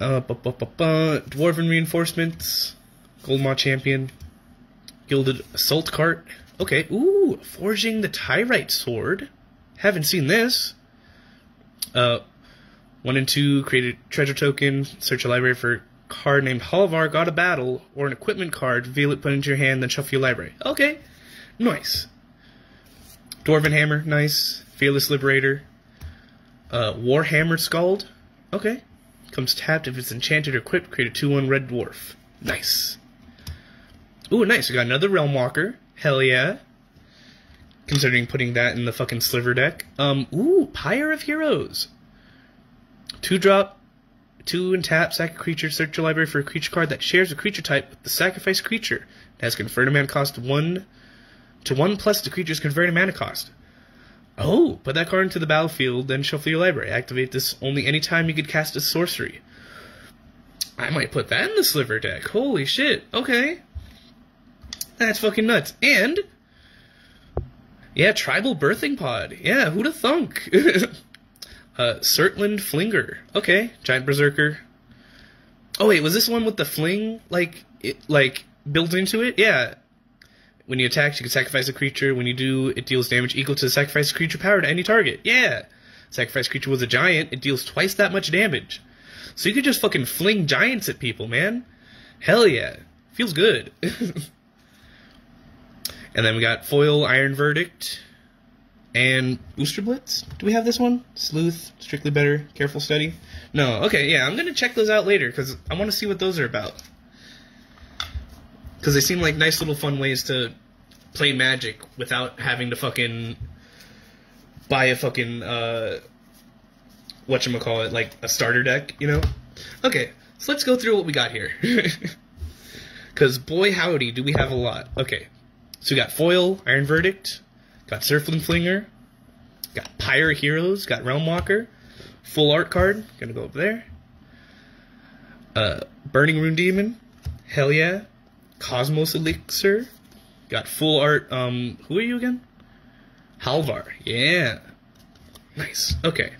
uh, bu- bu- bu- Dwarven reinforcements. Goldmaw champion. Gilded assault cart. Okay. Ooh, forging the Tyrite sword. Haven't seen this. Uh, one and two created treasure token. Search a library for a card named Halvar Got a Battle or an equipment card. Reveal it, put into your hand, then shuffle your library. Okay, nice. Dwarven Hammer, nice. Fearless Liberator. Uh, Warhammer Scald. Okay. Comes tapped if it's enchanted or equipped. Create a 2 1 red dwarf. Nice. Ooh, nice. We got another Realm Walker. Hell yeah. Considering putting that in the fucking sliver deck. Um, ooh, Pyre of Heroes. Two drop, two and tap, sack a creature, search your library for a creature card that shares a creature type with the sacrifice creature. It has converted mana cost one to one plus the creature's converted mana cost. Oh, put that card into the battlefield, then shuffle your library. Activate this only any time you could cast a sorcery. I might put that in the sliver deck. Holy shit. Okay. That's fucking nuts. And yeah, tribal birthing pod. Yeah, who'da thunk? uh, Surtland Flinger. Okay, giant berserker. Oh wait, was this one with the fling like it like built into it? Yeah. When you attack, you can sacrifice a creature. When you do, it deals damage equal to the sacrifice creature power to any target. Yeah. Sacrifice creature was a giant. It deals twice that much damage. So you could just fucking fling giants at people, man. Hell yeah. Feels good. and then we got Foil, Iron Verdict, and Booster Blitz. Do we have this one? Sleuth, Strictly Better, Careful Study? No. Okay, yeah, I'm gonna check those out later because I want to see what those are about. Because they seem like nice little fun ways to play Magic without having to fucking buy a fucking uh, call it like a starter deck, you know? Okay, so let's go through what we got here. Because boy howdy, do we have a lot. Okay, so we got Foil, Iron Verdict, got Surtland Flinger, got Pyre Heroes, got Realm Walker, full art card, gonna go over there. Uh, Burning Rune Demon, hell yeah. Cosmos Elixir, got full art, um, who are you again? Halvar, yeah. Nice, okay.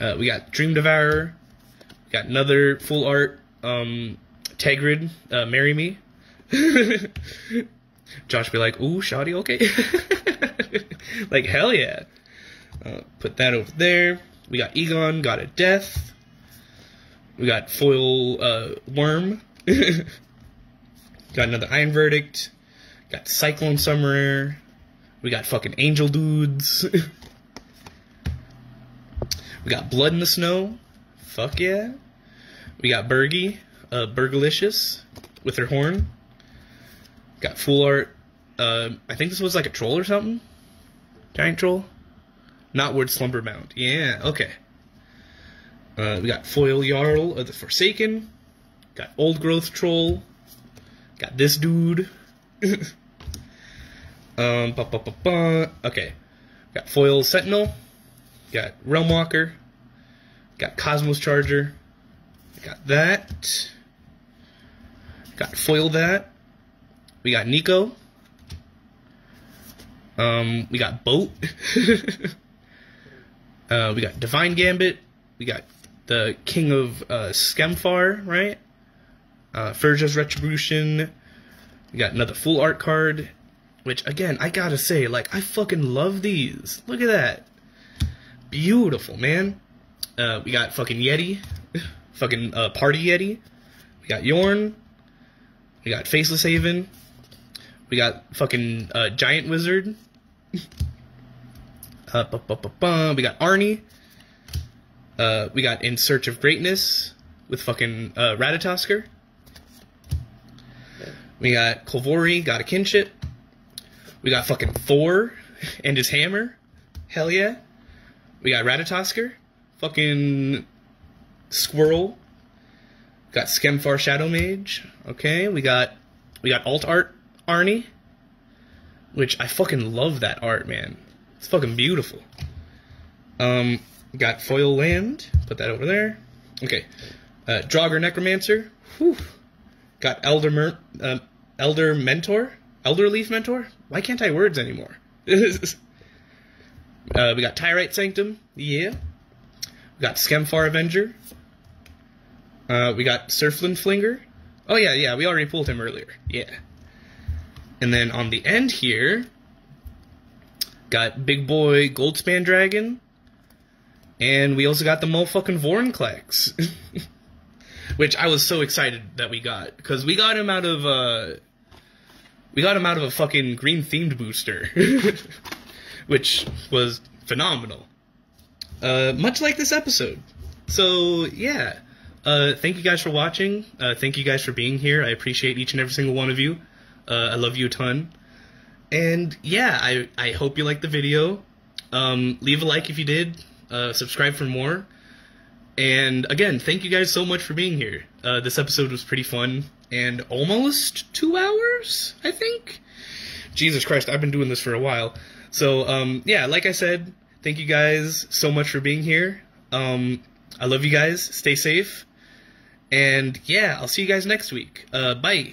Uh, we got Dream Devourer. We got another full art um, Tergrid, uh, Marry Me. Josh be like, ooh, shoddy, okay. like, hell yeah. Uh, put that over there. We got Egon, got a Death. We got Foil uh, Worm. got another Iron Verdict. Got Cyclone Summoner. We got fucking Angel Dudes. We got Blood in the Snow. Fuck yeah. We got Birgi, uh, Burgalicious with her horn. Got Full Art. Uh, I think this was like a troll or something. Giant troll. Gnottvold Slumbermound. Yeah, okay. Uh, we got Foil Jarl of the Forsaken. Got Old Growth Troll. Got this dude. um, ba -ba -ba okay. Got Foil Sentinel. Got Realm Walker. Got Cosmos Charger. Got that. Got Foil that. We got Niko. Um, we got Boat. uh, we got Divine Gambit. We got the King of uh, Skemfar, right? Uh, Firja's Retribution. We got another full art card. Which, again, I gotta say, like, I fucking love these. Look at that. Beautiful, man. Uh, we got fucking Yeti. fucking uh, Party Yeti. We got Jorn. We got Faceless Haven. We got fucking uh, Giant Wizard. uh, bu- bu- bu- we got Arni. Uh, we got In Search of Greatness with fucking uh, Ratatoskr. We got Kolvori, got a kinship. We got fucking Thor and his hammer. Hell yeah. We got Ratatoskr. fucking Squirrel. Got Skemfar Shadow Mage. Okay, we got we got alt art Arni, which I fucking love that art, man. It's fucking beautiful. Um, got foil land. Put that over there. Okay, uh, Draugr Necromancer. Whew. Got Elder Mer- uh, Elder Mentor. Elder Leaf Mentor. Why can't I words anymore? Uh, we got Tyrite Sanctum. Yeah. We got Skemfar Avenger. Uh, we got Surtland Flinger. Oh, yeah, yeah, we already pulled him earlier. Yeah. And then on the end here, got Big Boy Goldspan Dragon, and we also got the motherfucking Vorinclex. Which I was so excited that we got. Because we got him out of, uh. We got him out of a fucking green themed booster. Which was phenomenal. Uh, much like this episode. So, yeah. Uh, thank you guys for watching. Uh, thank you guys for being here. I appreciate each and every single one of you. Uh, I love you a ton. And yeah, I, I hope you liked the video. Um, leave a like if you did. Uh, subscribe for more. And again, thank you guys so much for being here. Uh, this episode was pretty fun and almost two hours, I think. Jesus Christ, I've been doing this for a while. So, um, yeah, like I said, thank you guys so much for being here. Um, I love you guys. Stay safe. And yeah, I'll see you guys next week. Uh, bye.